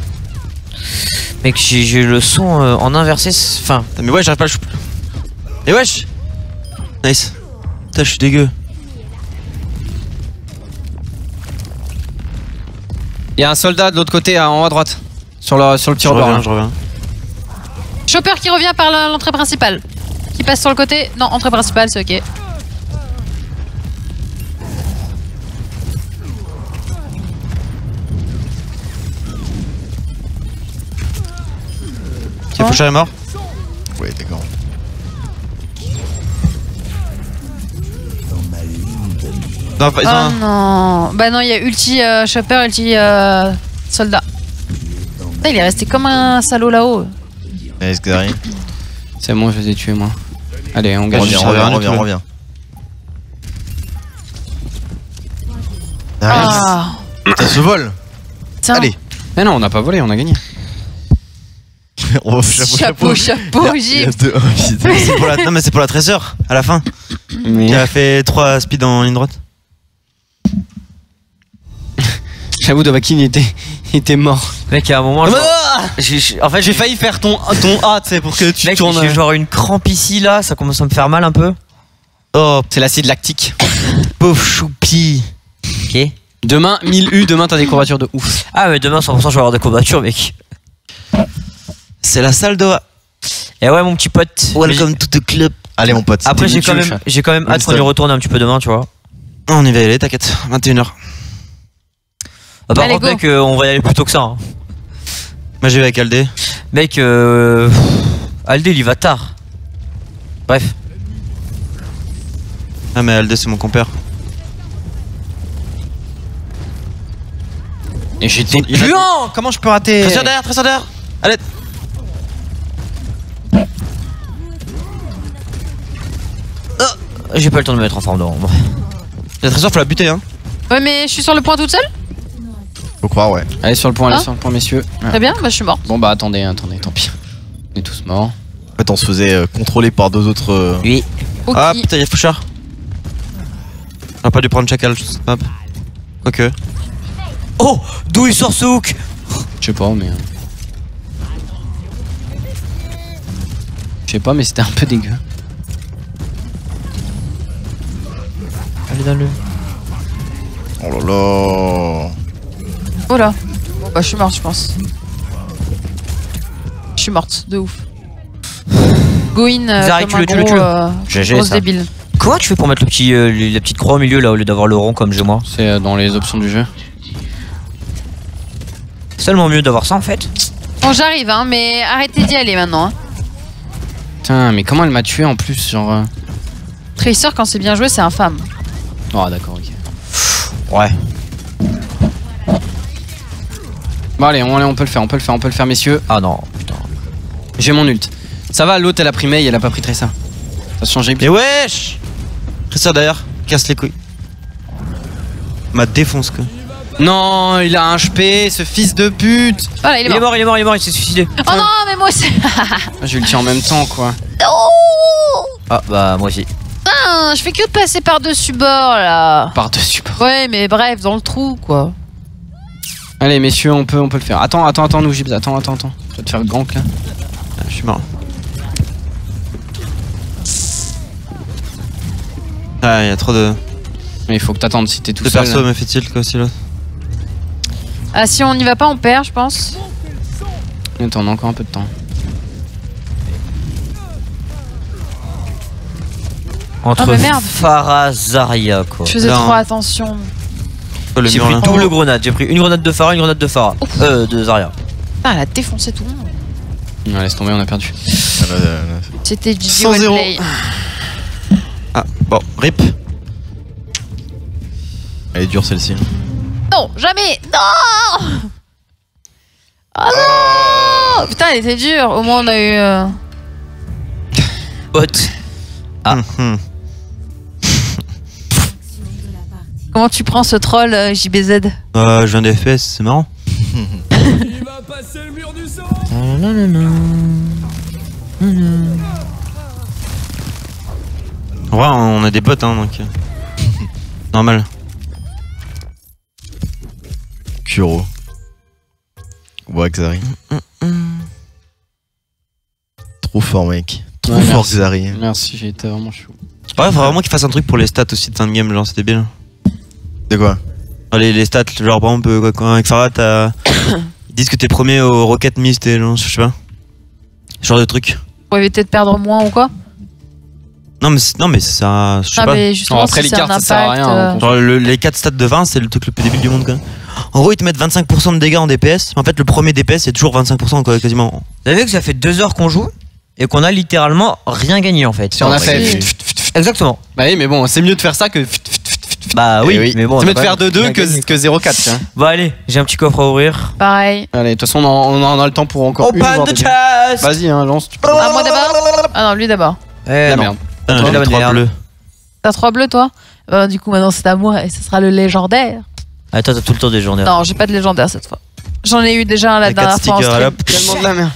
Mec, j'ai j'ai le son euh, en inversé. Enfin, Mais ouais, j'arrive pas à le choper. Et wesh Nice. Putain, je suis dégueu. Il y a un soldat de l'autre côté, en haut à droite. Sur le, sur le petit Je reviens, là. je reviens. Chopper qui revient par l'entrée principale. Qui passe sur le côté. Non, entrée principale, c'est ok. Fauché est mort Ouais, d'accord. Non, pas- ils ont Oh un. non. Bah non, il y a ulti euh, Chopper, ulti euh, soldat. Putain, il est resté comme un salaud là-haut. Nice, Xari. C'est bon, je les ai tués, moi. Allez, on On gagne. revient, ça on revient, va on rien revient, du on tout. revient. Nice. Ah. Putain, ce vol Tiens. Allez Mais non, on n'a pas volé, on a gagné. [laughs] Chapeau, chapeau, Gilles. deux. oh, putain. [laughs] C'est pour la... Non, mais c'est pour la trésor à la fin. Mais Qui a fait 3 speed en ligne droite. [laughs] j'avoue, Dovakin il était, il était mort. mec, à un moment. je- Ah j'ai- j'ai- en fait, J'ai failli faire ton, ton A, tu sais, pour que tu Mec, tournes. j'ai genre une crampe ici là, ça commence à me faire mal un peu. Oh, C'est l'acide lactique. [coughs] pauvre choupi. Ok. Demain, 1000 U, demain t'as des courbatures de ouf. Ah, mais demain 100% je vais avoir des courbatures, mec. C'est la salle d'Oa. Et ouais, mon petit pote. Welcome to the club. Allez, mon pote. Après, j'ai quand même, j'ai quand même hâte qu'on y retourne un petit peu demain, tu vois. On y va y aller, t'inquiète. 21h. Ah, par Allez, contre, go. mec, euh, on va y aller plus tôt que ça. hein. Moi j'y vais avec Aldé. Mec, euh. Aldé, il y va tard. Bref. Ah, mais Aldé c'est mon compère. Et j'étais Il a- puant Comment je peux rater Trésor derrière, trésor derrière Allez J'ai pas le temps de me mettre en forme de ombre. La trésor faut la buter hein. Ouais, mais je suis sur le point toute seule Faut croire, ouais. Allez sur le point, allez Hein sur le point, messieurs. Ah. Très bien, bah, je suis morte. Bon bah attendez, attendez, tant pis. On est tous morts. En fait, on se faisait euh, contrôler par deux autres. euh, Oui. Ok. Ah putain, y'a Fouchard. J'aurais pas dû prendre Chacal, je sais pas. Quoique. Oh D'où il sort ce hook Je sais pas, mais. euh, Je sais pas, mais c'était un peu dégueu. Allez dans le. Oh là là. Oh là. Bon, bah, je suis morte, je pense. Je suis morte, de ouf. Go in euh, comme tu un le- tu le tues. euh, GG, grosse ça. débile. Comment tu fais pour mettre le petit, euh, la petite croix au milieu là au lieu d'avoir le rond comme j'ai moi C'est euh, dans les options du jeu. C'est tellement mieux d'avoir ça en fait. Bon, j'arrive, hein, mais arrêtez d'y aller maintenant. Hein. Putain, mais comment elle m'a tué en plus, genre. euh, Tracer, quand c'est bien joué, c'est infâme. Oh d'accord, ok. Ouais. Bon allez, on, allez, on peut le faire, on peut le faire, on peut le faire, messieurs. Ah non, putain. J'ai mon ult. Ça va, l'autre elle a pris Mei, elle a pas pris Tressa. Ça a changé. Mais wesh Christian d'ailleurs, casse les couilles. Ma défonce quoi. Non, il a un HP, ce fils de pute. Voilà, il est Il est mort. il est mort, il est mort, il s'est suicidé. Oh non, mais moi aussi. Je le tiens en même temps, quoi. Ah bah moi aussi. Je fais que de passer par-dessus bord là. Par-dessus. Ouais, mais bref, dans le trou quoi. Allez, messieurs, on peut, on peut le faire. Attends, attends, attends, nous, Gibbs, attends, attends, attends. Je vais te faire le gank là. Ah, je suis mort. Ah, y'a trop de, Mais il faut que t'attendes si t'es tout de seul. persos, me fait-il quoi aussi là. Ah, si on n'y va pas, on perd, je pense. Attends, on a encore un peu de temps. Entre Ah, mais merde. Farah, Zarya quoi. Je faisais Non. trop attention. Oh, J'ai pris double grenade, j'ai pris une grenade de Farah, une grenade de Farah. Euh, de Zarya. Putain, elle a défoncé tout le monde. Ouais, laisse tomber, on a perdu. C'était Gigi 100-0. Wellplay. Ah, bon, rip. Elle est dure celle-ci. Non, jamais Non Oh non Putain, elle était dure. Au moins, on a eu. euh, Bot. Ah. Hum, Comment tu prends ce troll, euh, JBZ Euh, je viens des FPS, c'est marrant. [laughs] En vrai, on a des bots, hein, donc. euh, [laughs] Normal. Kuro. Ouais, Xari. Trop fort, mec. Trop Ouais, fort, merci. Xari. Merci, j'ai été vraiment chaud. Ouais, faut vraiment qu'ils fassent un truc pour les stats aussi de fin de game, genre, c'est débile. C'est quoi les, les stats, genre, par exemple, euh, quoi, quand avec Farah, t'as. [coughs] Ils disent que t'es premier au Rocket Mist et genre, je sais pas. Ce genre de truc. Pour éviter de perdre moins ou quoi Non, mais, non, mais ça. Je sais Ah, pas. mais justement, après, si les c'est un cartes, ça sert à impact, rien, euh, Genre, le- les 4 stats de 20, c'est le truc le plus débile du monde, quoi. En gros, ils te mettent 25% de dégâts en DPS. En fait, le premier DPS, c'est toujours 25%, quoi, quasiment. Vous avez vu que ça fait deux heures qu'on joue et qu'on a littéralement rien gagné en fait. on a fait. Exactement. Bah oui, mais bon, c'est mieux de faire ça que. Bah oui, Eh oui. mais bon. on C'est mieux de faire 2-2 rien gagné. que, que 0-4, tiens. Bah allez, j'ai un petit coffre à ouvrir. Pareil. Allez, de toute façon, on en, on en a le temps pour encore une. voire deux. chasse Vas-y, hein, lance. Tu peux. Ah, moi d'abord Ah non, lui d'abord. Eh La non. merde. Putain, Toi, j'ai la bonne trois bleus. T'as trois bleus, toi Bah, Du coup, maintenant, c'est à moi et ce sera le légendaire. Ah, toi, t'as tout le temps des journées. Non, j'ai pas de légendaire cette fois. J'en ai eu déjà la Les dernière fois en stream.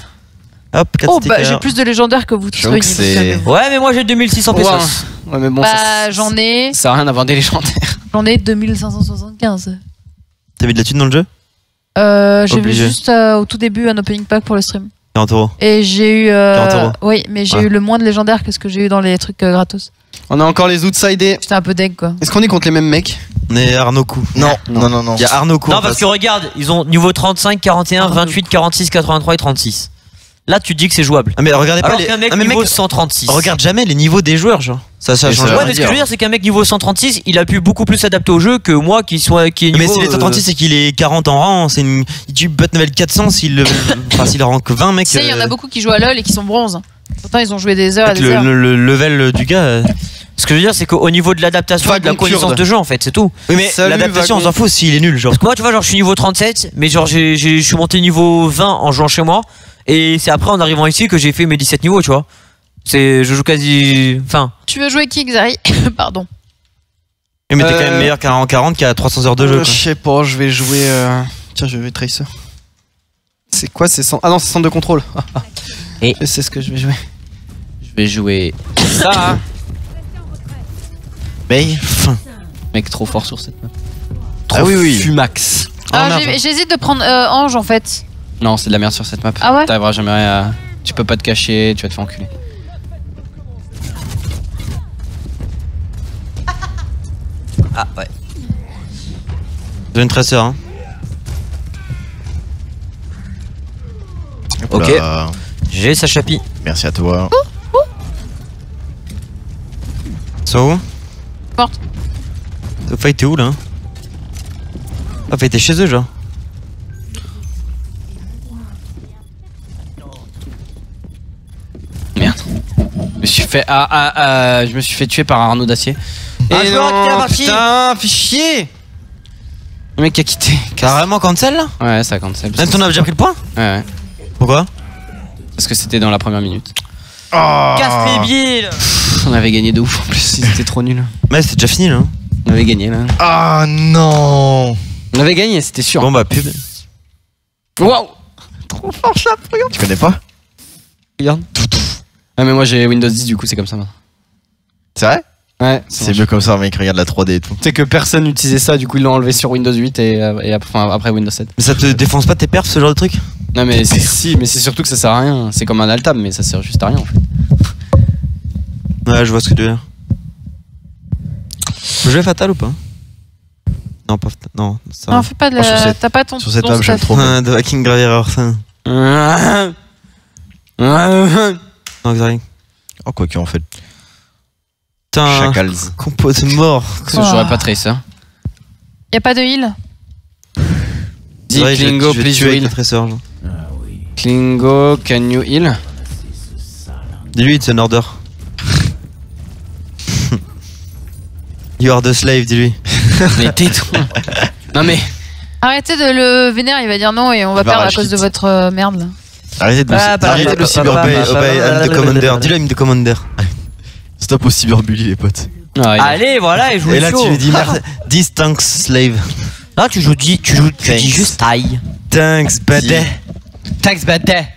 Hop. Tellement de la merde. Hop, 4 Oh, bah, j'ai plus de légendaires que vous tous réunis. Ouais, mais moi j'ai 2600 Ouais. pesos. Ouais, mais bon, Bah, ça. j'en ai, Ça sert à rien d'avoir des légendaires. [laughs] j'en ai 2575. T'as mis de la thune dans le jeu? Euh, j'ai vu juste euh, au tout début un opening pack pour le stream. 40 euros. Et j'ai eu. euh, 40 euros. Oui, mais j'ai Ouais. eu le moins de légendaires que ce que j'ai eu dans les trucs euh, gratos. On a encore les outsiders. J'étais un peu deg quoi. Est-ce qu'on est contre les mêmes mecs? On est Arnaud Cou. Non, Non. non, non, non. Il y a Arnaud Cou. Non, parce face. que regarde, ils ont niveau 35, 41, 28, 46, 83 et 36. Là, tu te dis que c'est jouable. Ah, mais regardez pas Alors les. mec Ah, mais niveau mec, 136. regarde jamais les niveaux des joueurs, genre. Ça, change Ouais, mais ce que je veux dire, c'est qu'un mec niveau 136, il a pu beaucoup plus s'adapter au jeu que moi qui soit qui est Mais niveau. si les euh, 136 c'est qu'il est 40 en rang, c'est une. Il tue bot level 400 s'il le. [laughs] enfin, s'il que 20 mecs. Tu sais, il y en a euh, beaucoup qui jouent à LoL et qui sont bronze. Pourtant, ils ont joué des heures et des le, heures. le- le level du gars. euh. Ce que je veux dire, c'est qu'au niveau de l'adaptation et de la connaissance de jeu, en fait, c'est tout. Oui, mais l'adaptation, on s'en fout s'il est nul, genre. Parce que moi, tu vois, genre, je suis niveau 37, mais genre, j'ai, j'ai- je suis monté niveau 20 en jouant chez moi. Et c'est après, en arrivant ici, que j'ai fait mes 17 niveaux, tu vois. C'est, je joue quasi. Enfin, Tu veux jouer qui, Xari [coughs] Pardon. Oui, mais t'es quand Euh, même meilleur qu'un en 40 qui a 300 heures de jeu, Euh, quoi. Je sais pas, je vais jouer. euh, Tiens, je vais Tracer. C'est quoi ces centres Ah non, c'est centre de contrôle. Ah, [laughs] ah. Et- Je sais ce que je vais jouer. Je vais jouer [coughs] ça. hein. Mais. Mec, trop fort sur cette map. Ah oui, oui. Fumax. Ah, j'ai- J'hésite de prendre euh, Ange en fait. Non, c'est de la merde sur cette map. Ah ouais T'arriveras jamais à. Tu peux pas te cacher, tu vas te faire enculer. Ah ouais. J'ai une tracer, hein. Ok. J'ai sa chapi. Merci à toi. Ça où? Enfin, t'es où là? Ah, enfin, t'es chez eux, genre. Je me suis fait. Ah, ah, ah, je me suis fait tuer par un Arnaud d'acier. Ah, Et la partie. putain, fais chier Le mec a quitté. Carrément cancel là? Ouais, ça cancel. Même t'en as déjà pris le point? Ouais, ouais. Pourquoi? Parce que c'était dans la première minute. Casse les billes On avait gagné de ouf en plus, c'était trop nul. Mais c'est déjà fini là. hein. On avait gagné là. Ah non On avait gagné, c'était sûr. Bon bah pub. Waouh Tu connais pas? Regarde. Ah, mais moi j'ai Windows 10, du coup c'est comme ça maintenant. C'est vrai? Ouais, C'est mieux comme ça, mec. Regarde la 3D et tout. C'est que personne n'utilisait ça, du coup ils l'ont enlevé sur Windows 8 et, euh, et après, enfin, après Windows 7. Mais ça te défonce pas tes perfs ce genre de truc? Non mais c'est si, mais c'est surtout que ça sert à rien. C'est comme un altab, mais ça sert juste à rien en fait. Ouais, je vois ce que tu veux dire. Faut jouer Fatal ou pas? Non, pas Fatal. Non, ça. Non, fais pas de sur la. cette- T'as pas ton. Sur cette ton map, j'aime trop. Ah, de Hacking Graveyard, [laughs] ça. Non, Xari. Oh, quoi que en fait. Putain. Chacals. Compo de mort. Parce que j'aurais pas tracer. Y a pas de heal Dis Ouais, je Klingo, je vais please tuer avec heal. le tresseur, genre. Klingo, can you heal? Dis-lui, it's an order. [laughs] you are the slave, dis-lui. [laughs] Mais tais-toi [laughs] Non mais, Arrêtez de le vénérer, il va dire non et on va perdre à cause de votre euh, merde là. Arrêtez de, Bah, bah, arrêtez bah, le cyber Obey, bah, obey, bah, I'm the commander. Dis-lui, I'm the commander. [laughs] Stop au cyberbully, les potes. Ah, Allez, voilà, et joue Et là, tu lui dis, this [laughs] thanks, slave. Non, tu joues, dis, tu joues, tu Thanks. dis juste taille. Thanks, buddy. Tax bad day.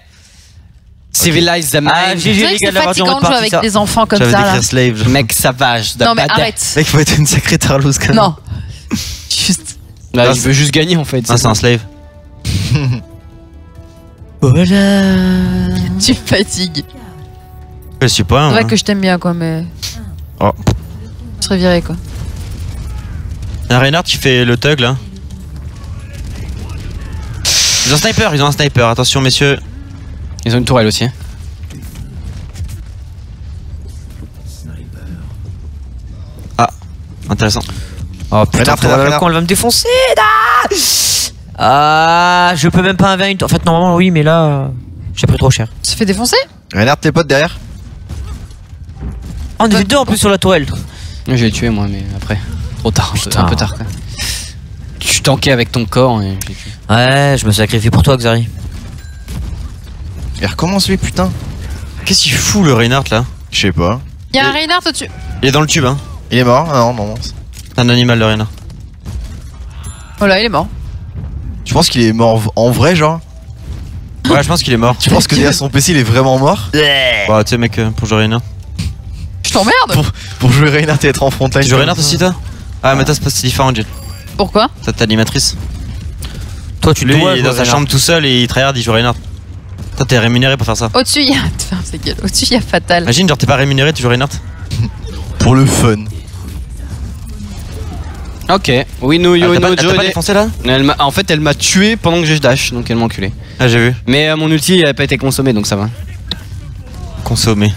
Civilize the Ah, mind. GG les gars d'avoir fatigant de jouer avec ça. des enfants comme J'avais ça là. d'écrire slave. Mec savage. Non mais arrête. Mec, faut être une sacrée tarlouse quand même. Non. [laughs] Juste. Là, Ah, il veut juste gagner en fait. Ah, c'est un slave. [laughs] Tu me fatigues. Je suis pas. C'est hein. vrai que je t'aime bien quoi mais. Oh. Je serais viré quoi. Y'a Reinhardt qui fait le tug là. Ils ont un sniper, ils ont un sniper. Attention, messieurs. Ils ont une tourelle aussi. hein. Intéressant. Oh putain, Reinhardt, Reinhardt, Reinhardt. quand elle va me défoncer Ah, je peux même pas inventer une. En fait, normalement, oui, mais là, j'ai pris trop cher. Te fais défoncer Regarde tes potes derrière. Ah, on est deux en plus sur la tourelle. Je l'ai tué moi, mais après. Trop tard, un peu- Putain. un peu tard quoi. Tu tankais avec ton corps et je tué. Ouais, je me sacrifie pour toi, Xari. Et recommence lui, putain. Qu'est-ce qu'il fout le Reinhardt là? Je sais pas. Y'a un Reinhardt au-dessus. Il est dans le tube, hein. Il est mort Ah Non, non, non. C'est un animal le Reinhardt. Voilà, il est mort. Tu penses qu'il est mort en vrai, genre Ouais, je pense qu'il est mort. Tu penses que derrière son PC, il est vraiment mort Bah, tu sais, mec, euh, pour jouer Reinhardt. Je t'emmerde Pour jouer Reinhardt et être en frontline Tu joues Reinhardt aussi, toi Ah, mais toi, c'est différent, Jill. Pourquoi Toi, t'es animatrice. Toi, tu Lui, dois il est dans sa chambre tout seul et il tryhard, il joue Reinhardt. Toi, t'es rémunéré pour faire ça. Au-dessus, il y a. [laughs] Au-dessus, il y a Fatal. Imagine, genre, t'es pas rémunéré, tu joues Reinhardt. Pour le fun. Ok, oui, no, Ah, yo, pas, no, pas Joe. défoncé là Elle En fait, elle m'a tué pendant que je dash, donc elle m'a enculé. Ah, j'ai vu. Mais euh, mon ulti il avait pas été consommé, donc ça va. Consommé.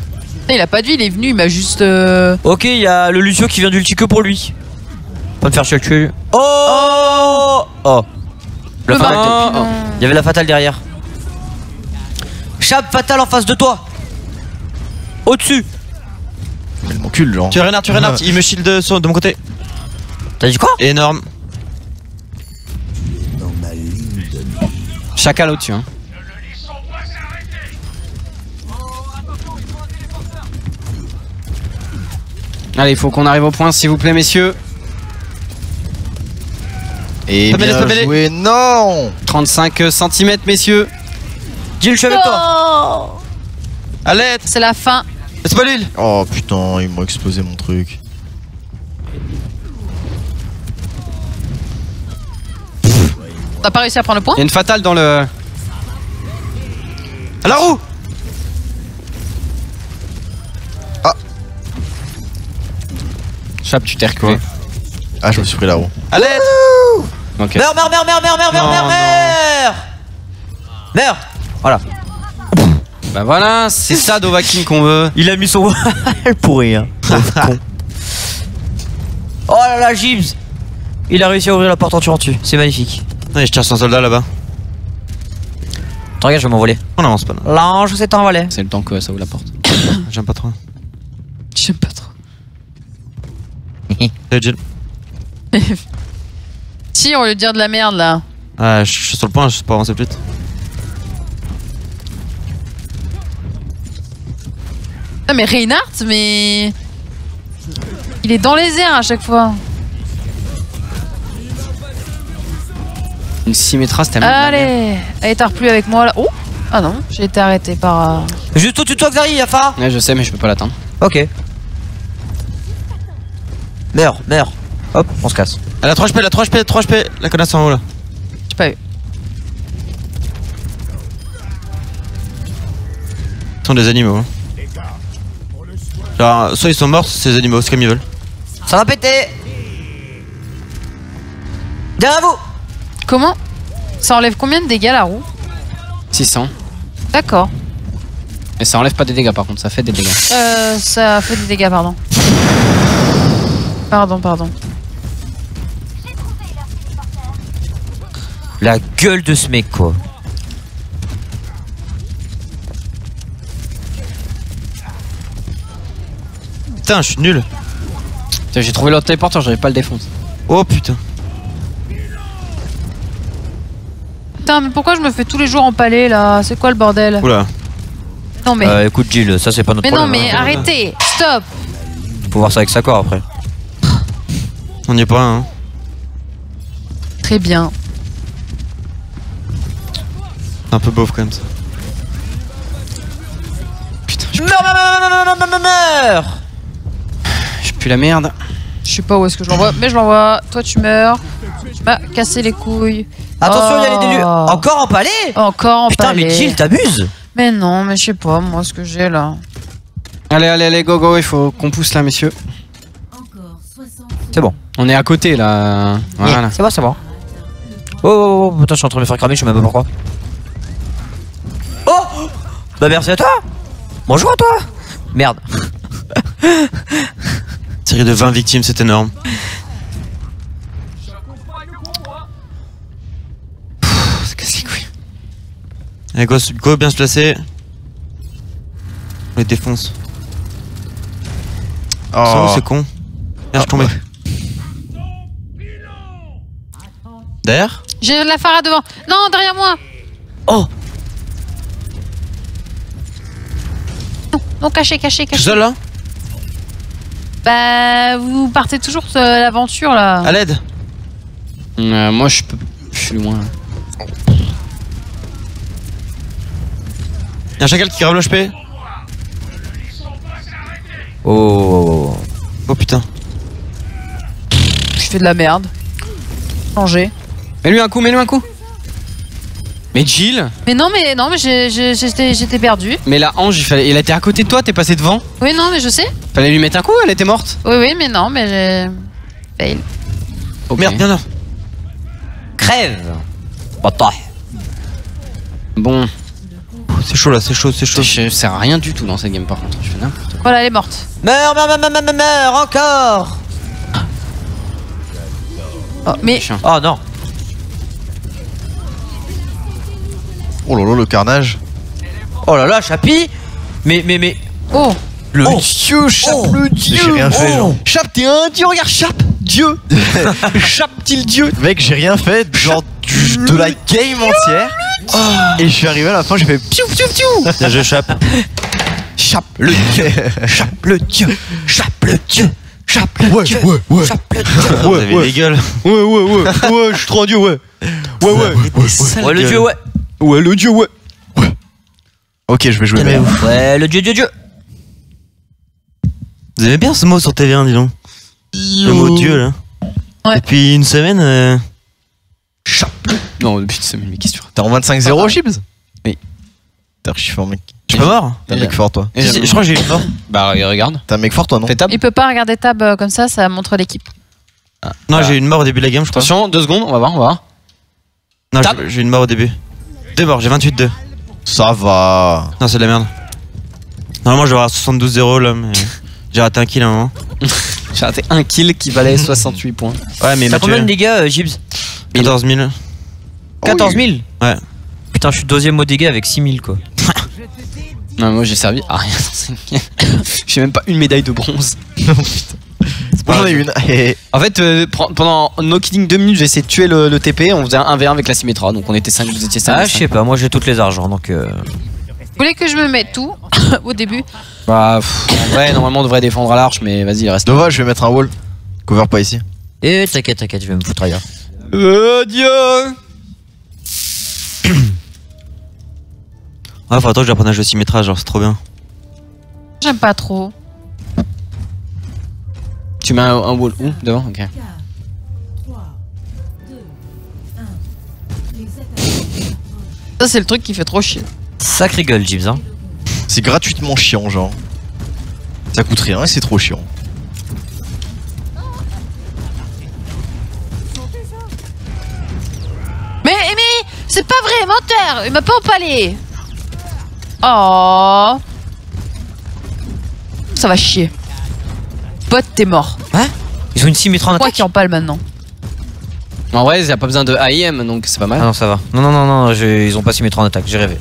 Il a pas de vie, il est venu, il m'a juste. euh, Ok, il y a le Lucio qui vient d'ulti que pour lui. Pas me faire chier tuer. Oh Oh La le marteau, oh. puis non. Il y avait la fatale derrière. Chap fatale en face de toi. Au-dessus. Elle m'encule, genre. Tu Reinhardt, tu Reinhardt, [laughs] il me shield de mon côté. T'as dit quoi Énorme. Chacal au-dessus, hein. Allez, il faut qu'on arrive au point, s'il vous plaît, messieurs. Et bien joué, non 35 cm, messieurs. Jill, je suis avec toi. C'est la fin. C'est pas l'huile Oh putain, ils m'ont explosé mon truc. T'as pas réussi à prendre le point Il y a une fatale dans le. À la roue Chap, tu t'es reculé. Ah, je me suis pris la roue. À l'aide Ok. Meurs, meurs, meurs, meurs, meurs, meurs, meurs, meurs, meurs. Meurs. Voilà. Bah voilà, c'est ça Dovahkiin qu'on veut. [laughs] Il a mis son [laughs] Elle pourri, hein. Pauvre con. Oh là là, Gibbs. Il a réussi à ouvrir la porte en tuant dessus. C'est magnifique. Ouais, je tire son soldat là-bas. Attends, regarde, je vais m'envoler. On avance pas là. L'ange s'est envolé. C'est le temps que ça ouvre la porte. [coughs] J'aime pas trop. J'aime pas trop. Salut Jill. [laughs] Si, on de dire de la merde là. Ah, je suis sur le point, je sais pas avancer plus vite. Non mais Reinhardt, mais. Il est dans les airs à chaque fois. Une Symmetra, c'était même. Allez, allez, t'as replu avec moi là. Oh Ah non, j'ai été arrêté par. euh, Juste au-dessus de toi, Xari, Yafa. Ouais, je sais, mais je peux pas l'atteindre. Ok. Meurs, meurs. Hop, on se casse. Elle a 3 HP, elle a 3 HP, 3 HP. La connasse en haut là. J'ai pas eu. Ce sont des animaux. hein. Genre, soit ils sont morts, c'est des animaux, c'est comme ils veulent. Ça va péter. Derrière vous. Comment Ça enlève combien de dégâts la roue 600. D'accord. Et ça enlève pas des dégâts par contre, ça fait des dégâts. Euh, ça fait des dégâts, pardon. Pardon, pardon. La gueule de ce mec, quoi. Putain, je suis nul. J'ai trouvé l'autre téléporteur, j'avais pas le défoncer. Oh putain. Putain, mais pourquoi je me fais tous les jours empaler là? C'est quoi le bordel? Oula. Non mais. Euh, écoute, Jill, ça c'est pas notre mais non, problème. mais hein. arrêtez Stop Faut voir ça avec sa corps après. On y est pas, hein. Très bien. C'est un peu beauf quand même ça. Putain, je- meurs, meurs, meurs, meurs. je pue la merde. Je sais pas où est-ce que je l'envoie, mais je l'envoie. Toi, tu meurs. Tu m'as cassé les couilles. Attention, il y a les délus. Oh. Encore empalé Encore Putain, empalé. mais Jill, t'abuses Mais non, mais je sais pas, moi, ce que j'ai là. Allez, allez, allez, go, go, il faut qu'on pousse là, messieurs. C'est bon. On est à côté là. Voilà. C'est bon, c'est bon. Oh, oh, oh, putain, je suis en train de me faire cramer, je sais même pas pourquoi. Oh Bah merci à toi Bonjour à toi Merde. Série de 20 victimes, c'est énorme. Allez, go, go, bien se placer. On les défonce. Oh, c'est con. Merde, je suis tombé. Derrière J'ai de la Phara devant. Non, derrière moi. Oh Non, non, caché, caché, Tout caché. seul là Bah, vous partez toujours sur l'aventure là. À l'aide Euh, moi, je peux. Je suis loin. Y'a un chacal qui grave l'HP Oh, oh, oh. Oh putain. Je fais de la merde. Changer. Mets-lui un coup, mets-lui un coup. Mais Jill Mais non, mais non, mais j'étais perdu. Mais la Ange, il, fallait... était à côté de toi, t'es passé devant. Oui, non, mais je sais. Fallait lui mettre un coup, elle était morte. Oui, oui, mais non, mais j'ai. Fail. Oh merde, viens là. Crève Bataille Bon, C'est chaud là, c'est chaud, c'est chaud. je sers à rien du tout dans cette game par contre. Je fais n'importe quoi. Voilà, elle est morte. Meurs, meurs, meurs, meurs, meurs, meurs, meurs, encore Oh, mais. Oh non oh lolo, le carnage. Oh là là, Chapi Mais, mais, mais... oh, Le Oh, Dieu, Chap, Oh. le dieu. J'ai rien fait, genre. Chap, t'es un dieu, regarde Chap, dieu. [laughs] Chap, il dieu. Mec, j'ai rien fait, genre du- de la game entière. Et je suis arrivé à la fin, j'ai fait piou piou piou. Bien, j'échappe. Chap, le dieu. Chap, le dieu. Chap, le dieu. Chape le Ouais, dieu ouais, ouais. Chape le dieu Vous avez des gueules. Ouais, ouais, ouais, ouais, je suis trop dieu, ouais. Ouais, ouais. Ouais, le dieu, ouais. Ouais, le dieu, ouais. Ok, je vais jouer. Ouais, le dieu, dieu, dieu. Vous aimez bien ce mot sur TV1, dis donc. Le mot Dieu, là. Ouais. Depuis une semaine, euh, Non, depuis une semaine, mais qu'est-ce que tu T'es en 25-0, Chips Oui. T'es archi fort, mec. suis pas mort. T'es un mec fort, toi. Si, si, Je crois que j'ai eu une mort. Bah, regarde. T'es un mec fort, toi, non Fais. Il peut pas regarder tab euh, comme ça, ça montre l'équipe. Non, j'ai eu une mort au début de la game, je crois. Attention, deux secondes, on va voir, on va voir. Non, j'ai j'ai eu une mort au début. Deux morts, j'ai 28-2. Ça va. Non, c'est de la merde. Normalement, je vais avoir 72-0 là, mais j'ai raté un kill à un moment. J'ai raté un kill qui valait [laughs] 68 points. Ouais, mais T'as combien de dégâts, euh, Gibbs? 14 000. 14 000 Ouais. Putain, je suis deuxième au dégâts avec 6 000 quoi. [laughs] Non, moi j'ai servi à rien [laughs] dans cette game. J'ai même pas une médaille de bronze. [laughs] Moi, j'en ai une. Et En fait, euh, pendant no kidding 2 minutes, j'ai essayé de tuer le, le TP. On faisait un 1v1 avec la Symmetra. Donc on était 5, vous étiez 5. Ah, je sais pas, moi j'ai toutes les argents donc. Euh... Vous voulez que je me mette tout au début? Bah, pff, en vrai, normalement on devrait défendre à l'arche, mais vas-y, reste. Nova, je vais mettre un wall. Cover pas ici. Et t'inquiète, t'inquiète, je vais me foutre ailleurs. Euh, Dieu Ouais, faudrait que je apprenne à jouer Symmetra, genre c'est trop bien. J'aime pas trop. Tu mets un, un wall où Devant Ok. Ça, c'est le truc qui fait trop chier. Sacré gueule, Gibbs, hein. C'est gratuitement chiant, genre. Ça coûte rien et c'est trop chiant. Mais, mais, c'est pas vrai, menteur Il m'a pas empalé Oh Ça va chier. Pote, t'es mort. Ils ont une symétrie en Moi attaque qui empale maintenant. En vrai, il y a pas besoin de AIM, donc c'est pas Ah mal. non, ça va. Non, non, non, non, ils ont pas symétrie en attaque, j'ai rêvé.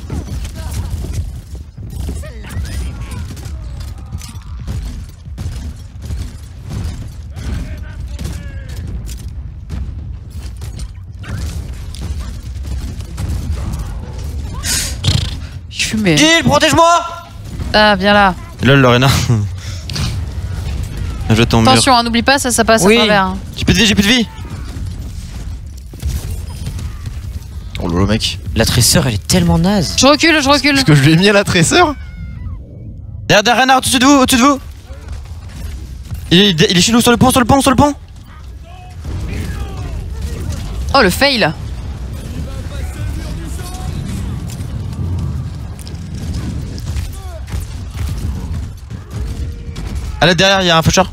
Je suis fumé. Gilles, protège-moi Ah, viens là. Lol, Lorena. [laughs] Je ton mur. Attention, hein, n'oublie pas, ça, ça passe Oui. à travers. hein. J'ai plus de vie, j'ai plus de vie. Oh lolo, mec. La tresseur, elle est tellement naze. Je recule, je recule. Est-ce que je lui ai mis à la tresseur? Derrière, derrière Renard, au-dessus de vous, au-dessus de vous. Il est, il est chez nous, sur le pont, sur le pont, sur le pont. Oh, le fail. Allez, derrière, il y a un faucheur.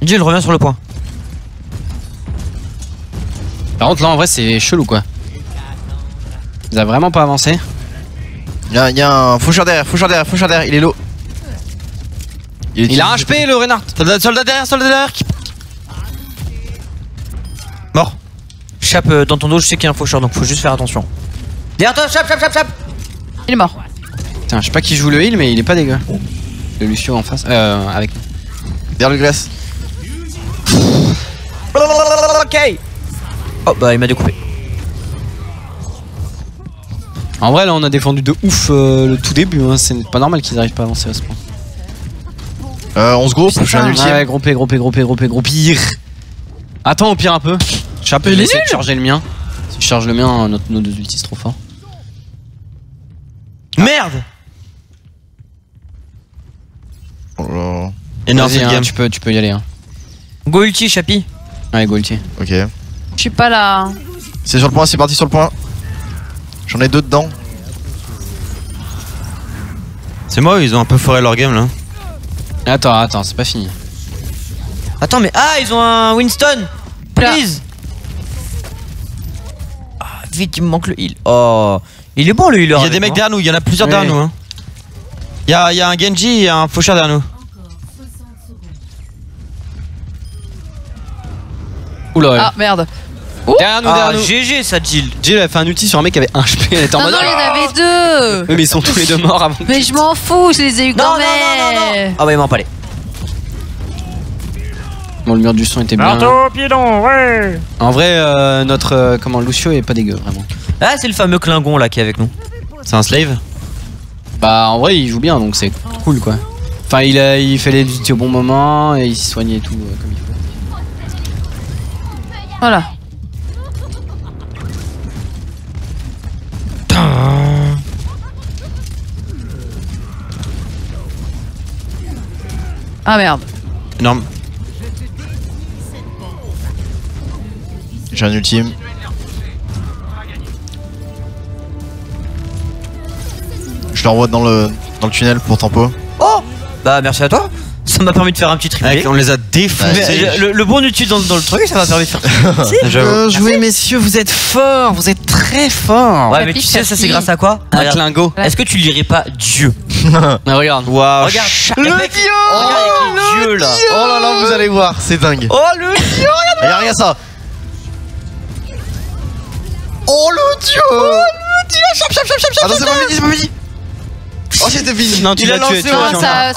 Gilles, reviens sur le point. Par contre, là en vrai, c'est chelou quoi. Ils a vraiment pas avancé. Il y, a- il y a un faucheur derrière, faucheur derrière, faucheur derrière, il est low. est Il a un HP le Renard Soldat, soldat derrière, soldat derrière. Chape euh, dans ton dos, je sais qu'il y a un faucheur donc faut juste faire attention. Derrière toi, chape, chape, chape, chape Il est mort. Putain, je sais pas qui joue le heal, mais il est pas dégueu. Le Lucio en face. Euh, avec. Derrière le glace. Ok Oh bah il m'a découpé. En vrai, là on a défendu de ouf euh, le tout début. Hein. C'est pas normal qu'ils arrivent pas à avancer à ce point. Euh, on se groupe, je suis un ultime. Ouais, gros P, gros pire. Attends, au pire un peu. Chape, je vais essayer de charger le mien. Si je charge le mien, notre, nos deux ultis c'est trop fort. Merde. Oh là là. Énorme hein, game. tu, peux, tu peux y aller. Hein. Go ulti, Chapi. Ouais, go ulti. Ok. Je suis pas là. C'est sur le point, c'est parti sur le point. J'en ai deux dedans. C'est moi, ils ont un peu foré leur game là. Attends, attends, c'est pas fini. Attends, mais ah, ils ont un Winston Please Ah, vite, il me manque le heal. Oh, il est bon le healer. Il y a des mecs derrière nous, il y en a plusieurs Ouais. derrière nous. Hein. Il y a, il y a un Genji et un faucheur derrière nous. Oula, Ah, merde. Derrière nous, Ah, derrière nous. GG ça, Jill. Jill a fait un outil sur un mec qui avait un HP. Elle était en Non, mode. non, il y en avait deux. Mais ils sont tous les deux morts avant. Mais je m'en fous, je les ai eu Non, quand non, non, non, même. non. Ah, bah, il m'a empalé. Bon, le mur du son était bien. Marteau, piedon, ouais En vrai, euh, notre. euh, comment, Lucio est pas dégueu, vraiment. Ah, c'est le fameux Klingon là qui est avec nous. C'est un slave Bah en vrai il joue bien donc c'est cool quoi. Enfin il, a, il fait les outils au bon moment et il se soigne et tout euh, comme il faut. Voilà. Ah merde. Énorme. J'ai un ultime. Je l'envoie dans le, dans le tunnel pour tempo. Bah, merci à toi. Ça m'a permis de faire un petit triplé. Mec, on les a défoncés. Mais, le, le bon utile dans, dans le truc, ça m'a permis de faire. [laughs] J'avoue. jouez messieurs, vous êtes forts, vous êtes très forts. Ouais, mais tu sais, ça c'est grâce à quoi Un Regarde. clingo. Est-ce que tu lirais pas Dieu Mais [laughs] regarde. Waouh. Regarde, Le dieu regarde dieux là. Oh là là, vous allez voir, c'est dingue. Oh le dieu Regarde, regarde ça. Oh le dieu Oh le dieu Ah non, c'est pas fini, c'est pas fini Oh, c'était fini Non tu Il a l'as tué, lancé, tu l'as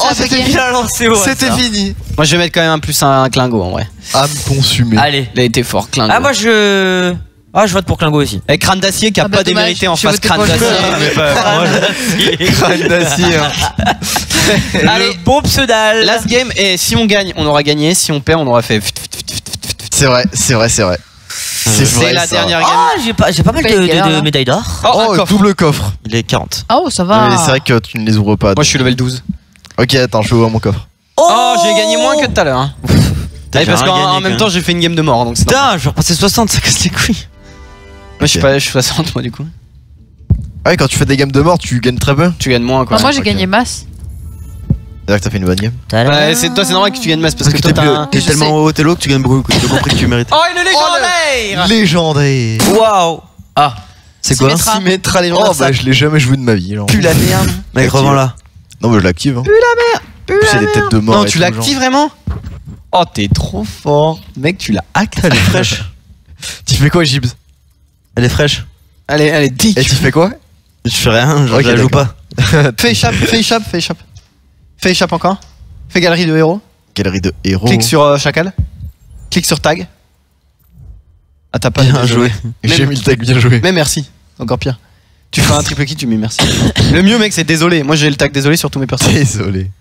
Oh, c'était au C'était fini Moi je vais mettre quand même un plus un clingo en vrai. Âme consumée. Allez. Il a été fort clingo. Ah, moi je. Ah, je vote pour Klingo aussi. Avec crâne d'acier qui a Ah bah, pas dommage, démérité en face crâne d'acier. Crâne d'acier. hein. [laughs] Allez, Le bon pseudal. last game et si on gagne, on aura gagné, si on perd, on aura fait C'est vrai, c'est vrai, c'est vrai. C'est C'est la ça. dernière game. Ah, j'ai pas, j'ai pas mal de, médailles d'or. Oh, Oh, coffre. double coffre. Il est 40. Oh, ça va. Mais c'est vrai que tu ne les ouvres pas. Moi je suis level 12. Ok, attends, je vais ouvrir mon coffre. Oh, j'ai gagné moins que tout à l'heure. Hein. Parce qu'en même temps j'ai fait une game de mort donc. Putain, je vais repasser 60, ça casse les couilles. Moi je suis pas, je suis 60 moi du coup. Ah ouais, quand tu fais des games de mort, tu gagnes très peu. Tu gagnes moins quoi. Enfin, moi, j'ai gagné masse. C'est-à-dire que t'as fait une bonne game. Ouais, c'est toi c'est normal que tu gagnes masse parce que toi t'es tellement haut télo que tu gagnes beaucoup. que T'as compris que tu mérites. Oh il est légendaire Légendaire Waouh. Ah, c'est quoi Symmetra. Symmetra Oh légendaire bah je l'ai jamais joué de ma vie. genre. Pue la merde. Mec, revends là. Non mais je l'active. Hein. Plus la merde C'est des têtes de mort. Non et tu l'actives vraiment Oh t'es trop fort Mec tu l'as activé Elle est [laughs] fraîche. Tu fais quoi, Gibbs? Elle est fraîche. Allez allez Et dick tu fais quoi? Je fais rien, genre, Ok, je la joue pas. [laughs] Fais échappe, fais échappe, fais échappe. Fais échappe encore. Fais galerie de héros. Galerie de héros. Clique sur euh, chacal. Clique sur tag. Ah t'as pas Bien joué. J'ai mis le tag bien joué. Mais merci. Encore pire. Tu fais un triple kill, tu mets merci. Le mieux mec c'est désolé. Moi j'ai le tag désolé sur tous mes personnages. Désolé.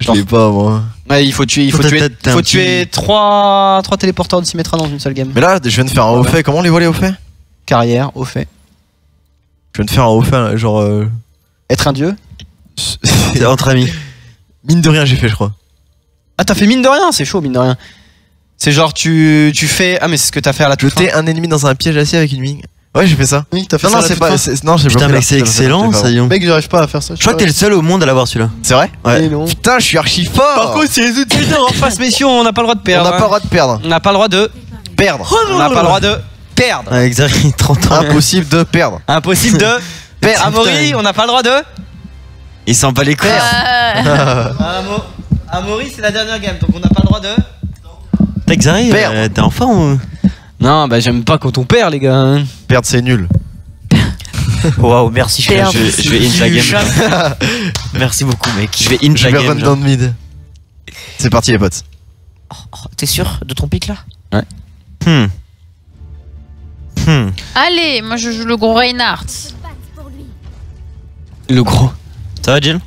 Je l'ai pas moi. Ouais, il faut tuer, il faut tuer, faut tuer trois, trois téléporteurs de Symmetra dans une seule game. Mais là, je viens de faire un haut fait. Comment on les voit les hauts faits? Carrière, au fait. Je viens de faire un haut fait, genre. euh, Être un dieu. [laughs] C'est entre amis. Mine de rien, j'ai fait, je crois. Ah t'as fait mine de rien, c'est chaud mine de rien. C'est genre tu, tu fais ah mais c'est ce que t'as fait à la toute fin. Jeter un ennemi dans un piège assis avec une mine. Ouais, j'ai fait ça. Oui, t'as fait Non, ça non, c'est pas. c'est- Non, j'ai Putain, bloqué mec, c'est excellent, ça, ça, Yon. Mec, j'arrive pas à faire ça. Je crois que t'es le seul au monde à l'avoir celui-là. C'est vrai Ouais. non. Putain, je suis archi fort Par contre, c'est les outils en face, messieurs, on n'a pas le droit de On perdre. n'a pas le droit de perdre. On n'a pas le droit de Perdre On n'a pas le droit de perdre. Avec Zari, 30 ans. Impossible de perdre. Impossible de [laughs] perdre. Amaury, on n'a pas le droit de Il s'en bat les couilles. Euh, Amo- Amaury, c'est la dernière game, donc on n'a pas le droit de Zari, Perdre. euh, t'es en forme ou? Non, bah j'aime pas quand on perd, les gars. Perdre, c'est nul. [laughs] Waouh, merci je, je vais- je vais in la game. [laughs] Merci beaucoup, mec. Je vais in Je la vais run game. genre. down mid. C'est parti, les potes. Oh, T'es sûr de ton pic là? Hmm. Hmm. Allez, moi, je joue le gros Reinhardt. Le gros. Ça va, Jill?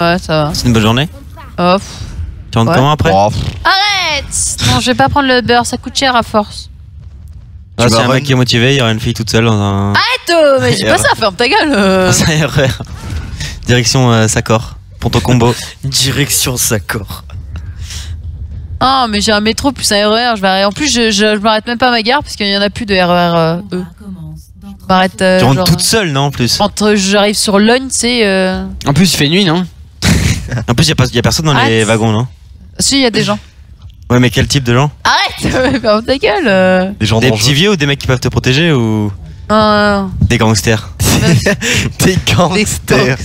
Ouais, ça va. C'est une bonne journée? Oh, pff. Tu rentres Ouais. comment après? Oh, Arrête Non, je vais pas prendre le beurre, ça coûte cher à force. Ah, Tu C'est vas un mec qui est motivé, il y aura une fille toute seule dans un. Arrête euh, Mais [laughs] dis pas ça, ferme ta gueule euh. dans un RER. Direction euh, Sacor. Pour ton combo. [laughs] Direction Sacor. Ah, mais j'ai un métro plus un RER, je vais arrêter. En plus, je, je, je m'arrête même pas à ma gare parce qu'il y en a plus de RER euh, E. Euh, tu rentres genre, toute seule, non en plus? Quand euh, j'arrive sur Logne, c'est. Euh... En plus, il fait nuit, non? En plus, il y, a personne dans les Arrête. wagons, non? Si, il y a des gens. Ouais, mais quel type de gens? Arrête [laughs] Ferme ta gueule euh. les gens Des petits vieux ou des mecs qui peuvent te protéger ou Non, non, non. des gangsters [laughs] Des gangsters.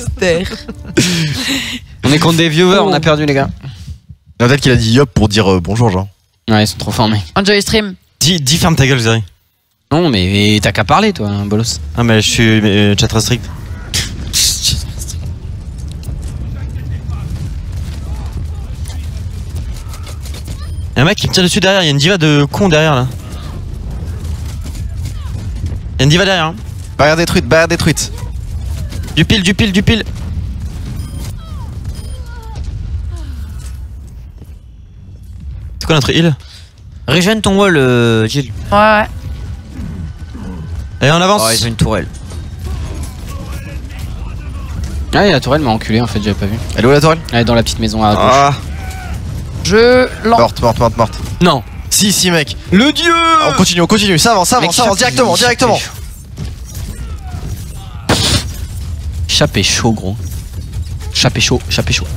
On est contre des viewers, Oh. on a perdu, les gars. A peut-être qu'il a dit yop pour dire euh, bonjour, genre. Ouais, ils sont trop formés. Enjoy stream. Dis, dis ferme ta gueule, Zari. Non, mais t'as qu'à parler, toi, hein, bolos. Ah, mais je suis euh, chat restrict. Y'a un mec qui me tire dessus derrière, il y a une diva de con derrière là. Y'a une diva derrière. Hein. Barrière détruite, barrière détruite. Du pile, du pile, du pile. C'est quoi notre heal Régène ton wall, euh, Jill. Ouais, ouais. Allez, on avance. Oh, ils ont une tourelle. Ah, et la tourelle m'a enculé en fait, j'avais pas vu. Elle est où la tourelle? Elle est dans la petite maison à gauche. Ah, Je lance. Morte, morte, morte, morte. Non Si, si, mec. Le dieu Ah, on continue, on continue. Ça avance, ça Mec, avance, ça avance. Directement, chape- directement. Chap est chaud, gros. Chap est chaud, chap est chaud.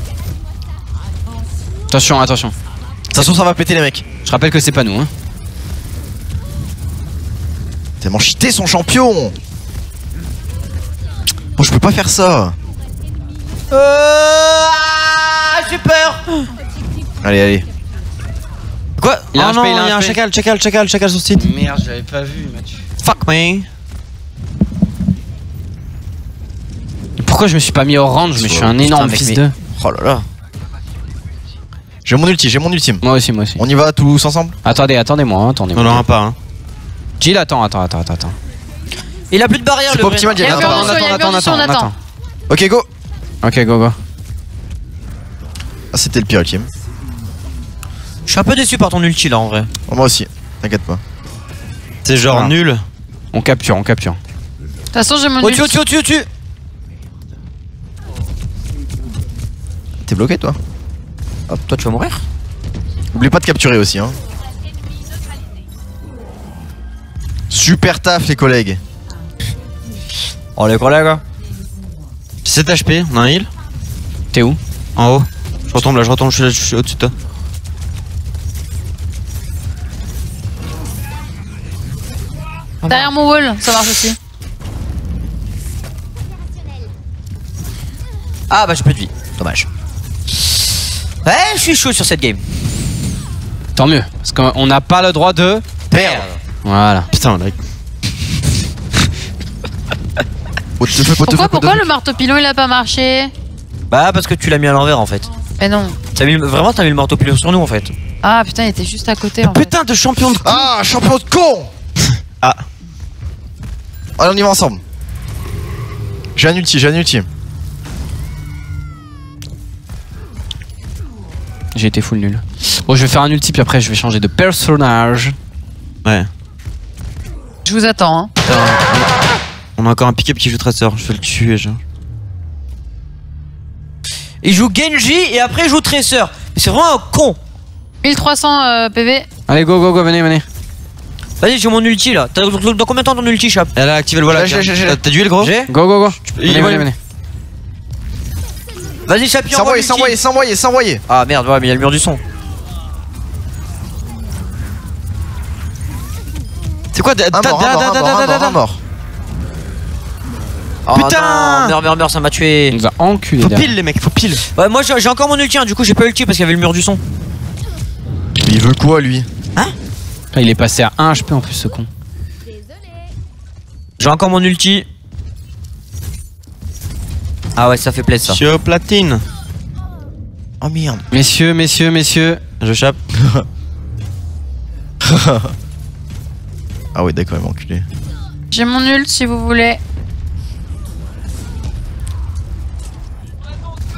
Attention, attention. Attention, ça va péter, les mecs. Je rappelle que c'est pas nous, hein. Tellement cheaté son champion. Bon, je peux pas faire ça. Euh. Ah, j'ai peur Allez, allez. Quoi Il a Oh un non, HP, il a un il y a un HP. chacal, chacal, chacal, chacal sur site. Merde, j'avais pas vu, Mathieu. Fuck me. Pourquoi je me suis pas mis au range Mais je suis un énorme fils de. Oh là là. J'ai mon ulti, j'ai mon ultime. Moi aussi, moi aussi. On y va tous ensemble? Attendez, attendez-moi, hein, attendez-moi. On l'aura pas, hein. Jill, attends, attends, attends, attends, attends. Il a plus de barrière, C'est le pas vrai. optimal, a Attends, Attends, attends, attends, on attend. attends. Ok, go. Ok, go, go. Ah, c'était le pire ultime. Je suis un peu déçu par ton ulti là en vrai. Oh, moi aussi. T'inquiète pas. C'est genre Ah. nul. On capture, on capture. De toute façon, j'ai mon ulti. au-dessus, au-dessus, au-dessus T'es bloqué, toi Hop, toi tu vas mourir Oublie pas de capturer aussi, hein. Super taf, les collègues. Oh les collègues hein. 7 HP, on a un heal. T'es où? En haut. Je retombe là, je retombe, je suis, là, je suis au-dessus de toi. Derrière mon wall, ça marche aussi. Ah bah j'ai plus de vie, dommage. Ouais, je suis chaud sur cette game. Tant mieux. Parce qu'on n'a pas le droit de. Merde. Voilà. Putain, là. What the fuck, what the Pourquoi, fuck, what the pourquoi fuck le marteau pilon il a pas marché Bah parce que tu l'as mis à l'envers en fait. Mais non. T'as mis, le- vraiment t'as mis le marteau pilon sur nous en fait. Ah putain, il était juste à côté en fait. Putain de champion de. Ah, champion de con Ah. Allez, on y va ensemble. J'ai un ulti, j'ai un ulti. J'ai été full nul. Bon, je vais faire un ulti puis après je vais changer de personnage. Ouais. Je vous attends. Hein. On a encore un pick-up qui joue Tracer, je vais le tuer, genre. Il joue Genji et après il joue Tracer. Mais c'est vraiment un con. 1300 euh, PV. Allez, go, go, go, venez, venez. Vas-y, j'ai mon ulti là. T'as dans combien de temps ton ulti, Chap Elle a activé le voilà. T'as t'as du heal, gros J'ai Go, go, go. Il Venez, va- venez, venez. Vas-y, Chap, il Sans envoie envoyer, sans l'ulti. envoyer, sans envoyer, sans envoyer. Ah merde, ouais, mais il y a le mur du son. C'est quoi Un mort, un mort, un mort, un mort, un mort. Oh, Putain non, Meurs, meurs, meurs, ça m'a Il tué. nous a enculé. Faut pile les mecs, faut pile. Ouais, moi j'ai encore mon ulti, hein, du coup j'ai pas ulti parce qu'il y avait le mur du son. Mais il veut quoi, lui? Ah, Il est passé à 1 HP en plus, ce con. J'ai encore mon ulti. Ah ouais, ça fait plaisir au platine. Oh merde. Messieurs, messieurs, messieurs. Je chape. [laughs] Ah ouais, d'accord, il m'a enculé. J'ai mon ult si vous voulez.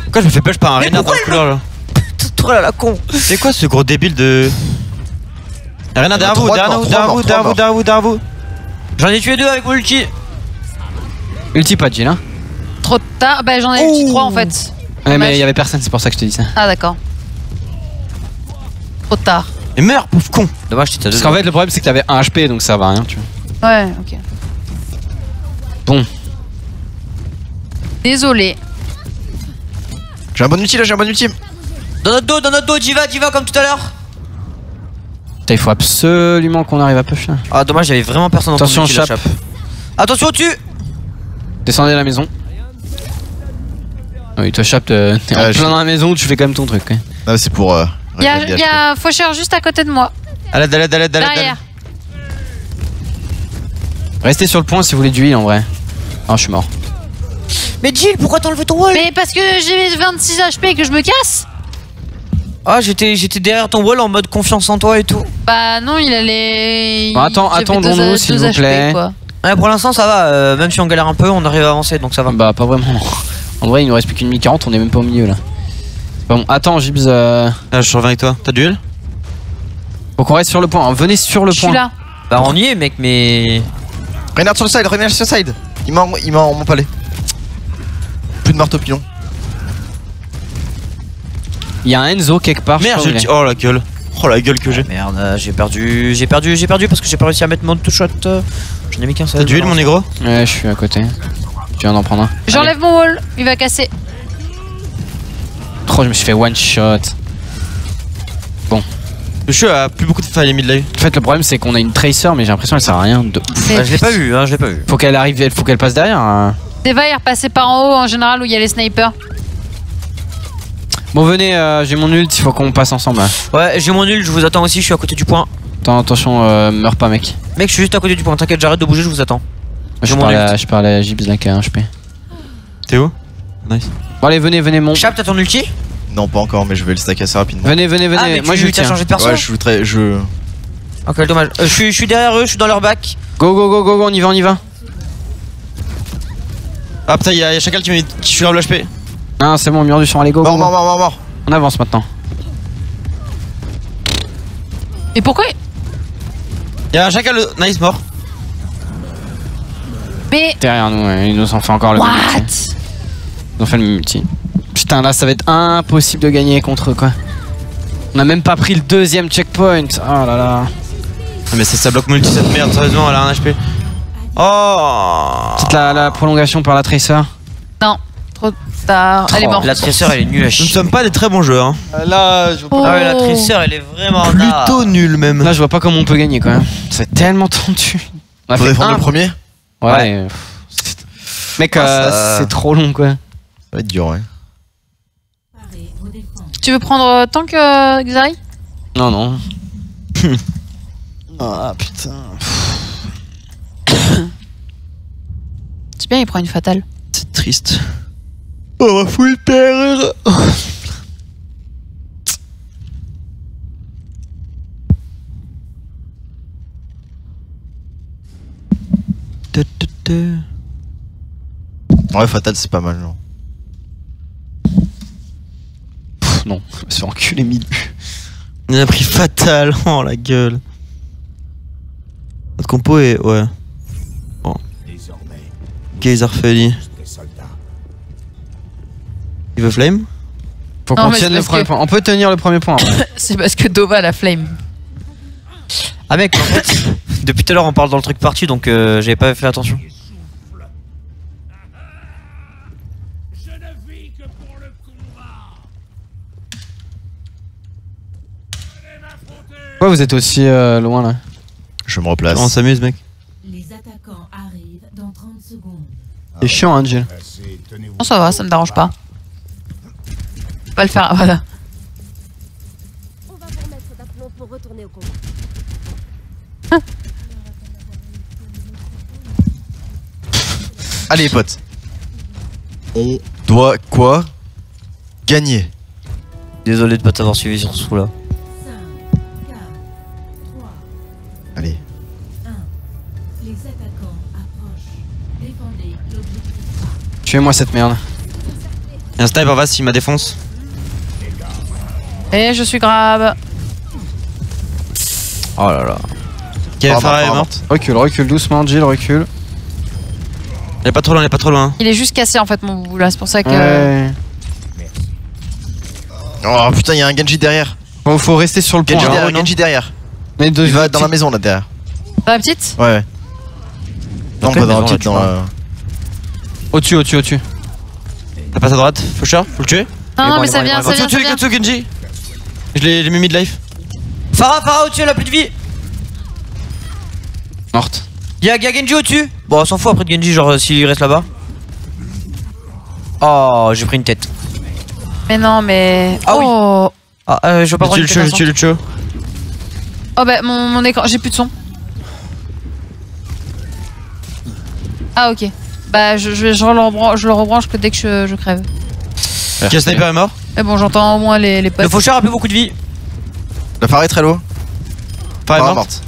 Pourquoi je me fais push par un Reinhardt dans le couloir là [laughs] Toi là, la con. C'est quoi ce gros débile de. A derrière vous, trois derrière vous, trois derrière vous, derrière vous, trois derrière vous, derrière vous. J'en ai tué deux avec mon ulti. Ulti pas de Jill, hein. Trop tard. Bah j'en ai ulti 3 en fait. Ouais, mais il y avait personne, c'est pour ça que je te dis ça. Ah d'accord. Trop tard. Et meurs, pauvre con. Dommage, t'étais à deux. Parce qu'en fait, le problème, c'est que t'avais 1 HP, donc ça va rien, tu vois. Ouais, ok. Bon. Désolé. J'ai un bon ulti là, j'ai un bon ulti. Dans notre dos, dans notre dos, Diva, Diva comme tout à l'heure. Putain, il faut absolument qu'on arrive à push là. Ah dommage, j'avais vraiment personne dans Attention, ton ulti, là, Chap. Attention au-dessus. Descendez à la maison. Ah Oui, toi, Chap, t'es en Ouais, plein je- dans la maison, tu fais quand même ton truc. ouais. Non, mais c'est pour. Euh, Il y a, y a Faucheur juste à côté de moi. À l'aide, à l'aide, à l'aide. Derrière. Restez sur le point si vous voulez du heal en vrai. Ah, je suis mort. Mais Jill, pourquoi t'as enlevé ton wall? Mais parce que j'ai 26 HP et que je me casse Ah, j'étais j'étais derrière ton wall en mode confiance en toi et tout. Bah non, il allait. Bon, attends, attendons-nous, s'il vous plaît. quoi. Ouais, pour l'instant ça va, euh, même si on galère un peu, on arrive à avancer donc ça va. Bah, pas vraiment. non. En vrai, il nous reste plus qu'une minute 40, on est même pas au milieu là. Bon. Attends, Gibbs, euh, Ah, je reviens avec toi. T'as du heal faut qu'on reste sur le point. hein. Venez sur le Je suis point. là. Bah on y est mec mais... Regarde sur le side, regarde sur le side. Il m'a il en mon palais. Plus de marteau pilon. Il y a un Enzo quelque part. Merde, je Oh la gueule. Oh la gueule que j'ai. Merde, euh, j'ai perdu, j'ai perdu, j'ai perdu parce que j'ai pas réussi à mettre mon two shot. euh, J'en ai mis qu'un seul. T'as du heal mon négro? Ouais, je suis à côté. Tu viens d'en prendre un. J'enlève mon wall. Il va casser. Trop, je me suis fait one shot. Le jeu a plus beaucoup de failles mid live. En fait, le problème, c'est qu'on a une tracer, mais j'ai l'impression qu'elle sert à rien. De... Ah, je l'ai pas vu, hein, je l'ai pas vu. Faut qu'elle arrive, faut qu'elle passe derrière. hein. Deva est repassé par en haut en général où il y a les snipers. Bon, venez, euh, j'ai mon ult, il faut qu'on passe ensemble. là. Ouais, j'ai mon nul, je vous attends aussi, je suis à côté du point. Attends, attention, euh, meurs pas, mec. Mec, je suis juste à côté du point, t'inquiète, j'arrête de bouger, je vous attends. Je J'ai mon ult. à, je parle à Gibbs là qui a un HP. T'es où? Nice. Bon, allez, venez, venez, mon. Chap, t'as ton ulti Non, pas encore, mais je vais le stack assez rapidement. Venez, venez, venez. Ah, mais Moi, tu je t'as tiens. changé de perso Ouais, je voudrais. Je. Ok, quel dommage. Euh, je, suis, je suis derrière eux, je suis dans leur bac. Go, go, go, go, go, on y va, on y va. Ah putain, y'a y a Chacal qui met qui suis le HP. Ah, c'est bon, mur du sang, allez, go, go, Mort, go. mort, mort, mort, mort. On avance maintenant. Et pourquoi Y'a un Chacal le- nice mort. Mais. Derrière nous, ils nous ont fait encore le What. Ils ont fait le même multi. Putain, là, ça va être impossible de gagner contre eux, quoi. On a même pas pris le deuxième checkpoint. Oh là là. Ah, mais c'est ça bloque multi cette merde, sérieusement, elle a un HP. Oh Peut-être la, la prolongation par la tracer. Trop tard. Elle est morte. La Tracer, elle est nulle à Nous ne chier. sommes pas des très bons joueurs. Hein. Là, je Oh. Ah ouais, la Tracer, elle est vraiment Plutôt nul même. Là, je vois pas comment on peut gagner, quand même. C'est tellement tendu. On a Faut fait défendre un- le premier Ouais. Euh, Mec, Ah, euh, ça- c'est trop long, quoi. Ça va être dur, ouais. Tu veux prendre euh, tant que euh, Xari? Non, non. [laughs] ah, putain. [coughs] C'est bien, il prend une fatale. C'est triste. Oh, ma full terre. [coughs] Ouais, Fatal, c'est pas mal, non. Non, je me suis enculé mille. Il a pris fatal. [laughs] Oh la gueule. Notre compo est. Ouais. Felly. des soldats. Il veut flame? Faut qu'on tienne le premier que- point. On peut tenir le premier point. [laughs] C'est parce que Dova la flame. Ah mec, en fait, [laughs] depuis tout à l'heure on parle dans le truc parti donc euh, j'avais pas fait attention. Pourquoi vous êtes aussi euh, loin là? Je me replace. On s'amuse, mec. Les attaquants arrivent dans 30 secondes. C'est chiant, hein, Jill. Non, ça va, ça me dérange pas. On va le faire, voilà. On va vous remettre d'aplomb pour retourner au combat. [laughs] Allez, potes. On doit quoi? Gagner. Désolé de pas t'avoir suivi sur ce coup-là. Tuez-moi cette merde. Y'a un sniper en face, il m'a défonce. Et je suis grave. Oh là là. Farah est morte. Recule, recule doucement, Jill, recule. Elle est pas trop loin, elle est pas trop loin. Il est juste cassé en fait, mon boubou là. C'est pour ça que. Ouais. Oh putain, il y a un Genji derrière. Bon, faut rester sur le point. Genji hein. derrière, Genji derrière. Mais de- Il va dans la maison là derrière. Dans la petite Ouais, ouais. Non, pas dans la petite, dans la. Au-dessus, au-dessus, au-dessus. Ça passe à droite. Faucheur, faut le tuer. Non, non, mais ça vient, bon. ça tu vient, vient. tu Genji. Je l'ai j'ai mis mid life. Farah, Farah au-dessus, elle a plus de vie. Morte. Y'a y'a Genji au-dessus. Bon, on s'en fout après de Genji, genre euh, s'il reste là-bas. Oh, j'ai pris une tête. Mais non, mais. Ah oui. oh. Ah, euh, je veux pas prendre le une tues, tête tu le tues. Oh bah mon, mon écran, j'ai plus de son. Ah ok. Bah je, je, je, le, rebranche, je le rebranche que dès que je, je crève. Quel sniper est mort Mais bon j'entends au moins les, les potes. Le faucheur a plus beaucoup de vie. La phare est très low. Farah est Phare morte.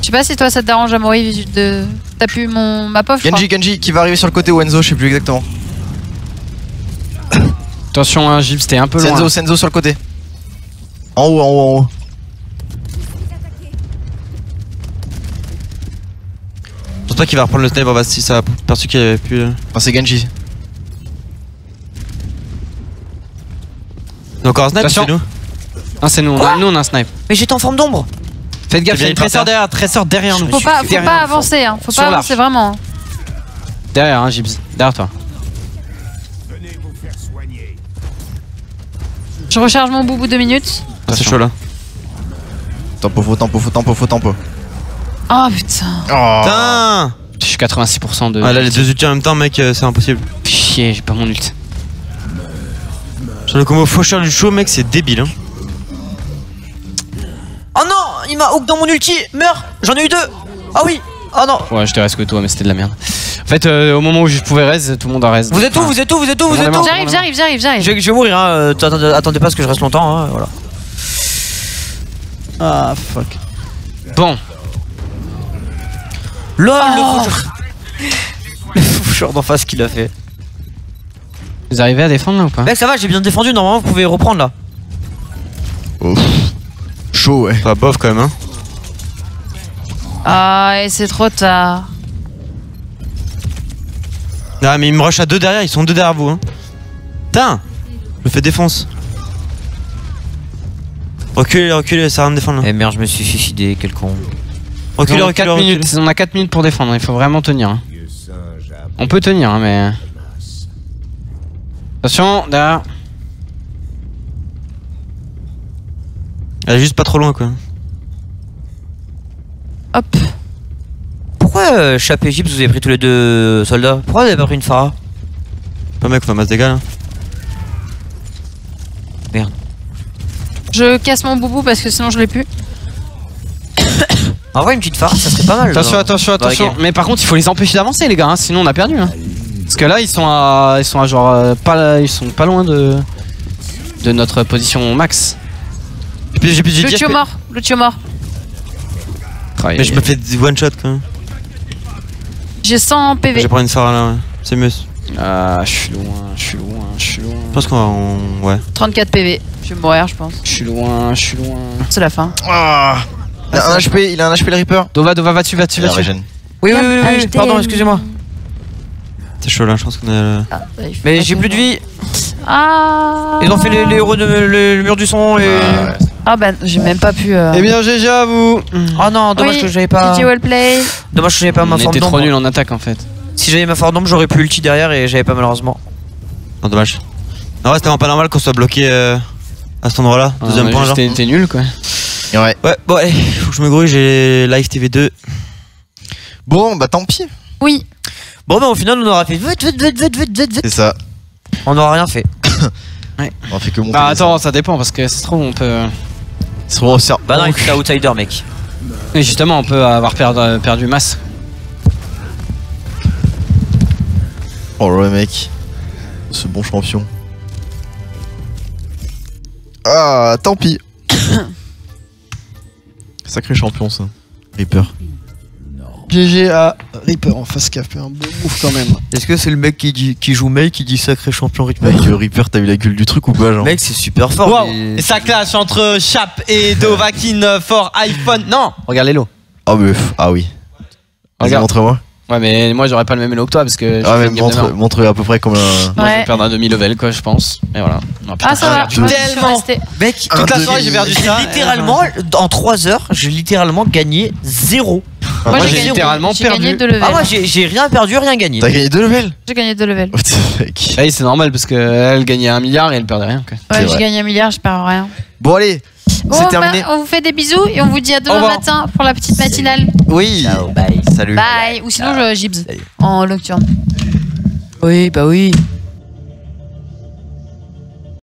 Je sais pas si toi ça te dérange, Amaury, de. T'as pu mon ma je Genji, Genji qui va arriver sur le côté ou Enzo, je sais plus exactement. Attention, hein, Gibbs, t'es un peu loin. Senzo, Senzo sur le côté. En haut, en haut, en haut. Pense pas qu'il va reprendre le snipe en bas si ça a perçu qu'il y avait plus. euh. Enfin, c'est Genji. Il y a encore un snipe chez nous Non, c'est nous, on a, nous on a un snipe. Mais j'étais en forme d'ombre. Faites gaffe, C'est il y a tresseur derrière, tresseur derrière nous. Faut pas, faut Derrière pas avancer, hein. Faut pas avancer vraiment. hein. Derrière, hein, Gibbs. Derrière toi. Venez vous faire soigner. Je recharge mon boubou deux minutes. Ah, C'est chaud là. Tempo, faux, tempo, faux, tempo, faux, tempo. Oh putain. Oh. Putain Je suis 86% de. Ah là les deux ultis en même temps mec euh, c'est impossible. Chier, j'ai pas mon ult. Sur le combo faucheur du show mec c'est débile hein. Oh non, il m'a hook dans mon ulti. Meurs. J'en ai eu deux. Ah oui. Oh non. Ouais, je te reste que toi, mais c'était de la merde. En fait, euh, au moment où je pouvais res, tout le monde a res. Vous êtes où Vous êtes où Vous êtes où Vous êtes où. J'arrive, j'arrive, j'arrive, je j'arrive. vais, je vais mourir. Hein. euh, Attendez, attendez pas à ce que je reste longtemps. Hein. Voilà. Ah, fuck. Bon, LOL, le. Le faucheur d'en face qu'il a fait. vous arrivez à défendre là ou pas Mec, ça va, j'ai bien défendu. Normalement, vous pouvez reprendre là. Ouf. Chaud, ouais. Pas bof quand même hein. Ah, et c'est trop tard. Ah mais ils me rush à deux derrière, ils sont deux derrière vous hein. Putain Je me fais défonce. Reculez, reculez, ça va me défendre là. Eh merde, je me suis suicidé, quel con. Reculez, on, a reculez, 4 reculez. minutes. on a 4 minutes pour défendre, il faut vraiment tenir. hein. On peut tenir, hein, mais. Attention, derrière. Elle est juste pas trop loin quoi. Hop. Pourquoi euh, Chap et Gibbs, vous avez pris tous les deux soldats? Pourquoi vous avez pas pris une Phara Pas mec, on va masse dégâts là. Je casse mon boubou parce que sinon je l'ai plus. En vrai, une petite Phara, ça serait pas mal. Attention, attention, attention. Mais par contre, il faut les empêcher d'avancer, les gars, hein, sinon on a perdu. Hein. Parce que là, ils sont à, ils sont à genre euh, pas, ils sont pas loin de de notre position max. J'ai plus, j'ai plus, dit, Lucio mort, Lucio mort. Mais je me fais one shot quand même. J'ai 100 Je PV. vais prendre une phare là, ouais. C'est mieux. Je Ah, je suis loin, je suis loin, je suis loin. pense qu'on va. on- Ouais. 34 PV. Je vais mourir, je pense. Je suis loin, je suis loin. C'est la fin. Ah. Il a un HP, il a un HP le Reaper. Dova, Dova, va-tu, va-tu, a va-tu. Oui, oui, oui, oui, HTML. pardon, excusez-moi. C'est chaud là, je pense qu'on est. euh, Ah, bah, Mais j'ai plus de vie. Ah. Ils ont fait les, les héros de le, le mur du son. Les... Ah bah j'ai même pas pu. euh, Eh bien, GG à vous. Oh non, dommage Oui, que j'avais pas. GG well play. Dommage que j'avais pas ma On forme était trop d'ombre. nul en attaque en fait. Si j'avais ma forme d'ombre, j'aurais pu ulti derrière et j'avais pas malheureusement. Non, dommage. En vrai, c'était vraiment pas normal qu'on soit bloqué euh, à cet endroit là. Deuxième Ah, point, genre. T'es nul quoi. Ouais. Ouais, bon, allez, faut que je me grouille, j'ai Live TV2. Bon, bah tant pis. Oui. Bon, bah au final, on aura fait vite, vite, vite, vite, vite, vite, vite. C'est ça. On aura rien fait. [coughs] On fait que monter. Bah attends, ça dépend parce que ça se trouve on peut. Ils seront au cerf. Bah non, il outsider, mec. Et justement, on peut avoir perdu, perdu masse. Oh le mec. Ce bon champion. Ah, tant pis. [coughs] Sacré champion ça. Reaper. GG à Reaper en face qui a fait un bon move quand même. Est-ce que c'est le mec qui, dit, qui joue May qui dit sacré champion rythme Mec, euh, Reaper, t'as vu la gueule du truc ou pas, genre Mec, c'est super fort. Wow mais- Et ça clash entre Chap et [laughs] Dovakin for iPhone. Non Regarde l'élo. Ah, mais pff, ah oui. Vas-y, Regarde. montre-moi. Ouais, mais moi j'aurais pas le même élo que toi parce que. j'ai Ah, mais montre, montre à peu près combien. Moi je Ouais. vais perdre un demi-level quoi, je pense. Et voilà. Non, putain, Ah ça va. tellement. Mec, Un Toute la soirée j'ai perdu j'ai ça. littéralement, en 3 heures, j'ai littéralement gagné zéro. Moi j'ai littéralement perdu. Ah, moi, j'ai rien perdu, rien gagné. T'as gagné deux levels J'ai gagné deux levels. What the fuck Ouais, c'est normal parce qu'elle gagnait un milliard et elle perdait rien Ouais, j'ai gagné un milliard, je perds rien. Bon, allez, Bon, c'est terminé. bah, on vous fait des bisous et on vous dit à demain matin pour la petite matinale. Oui. Ciao, bye. Salut. Bye. Ou sinon je Gibbs en nocturne. Oui, bah oui.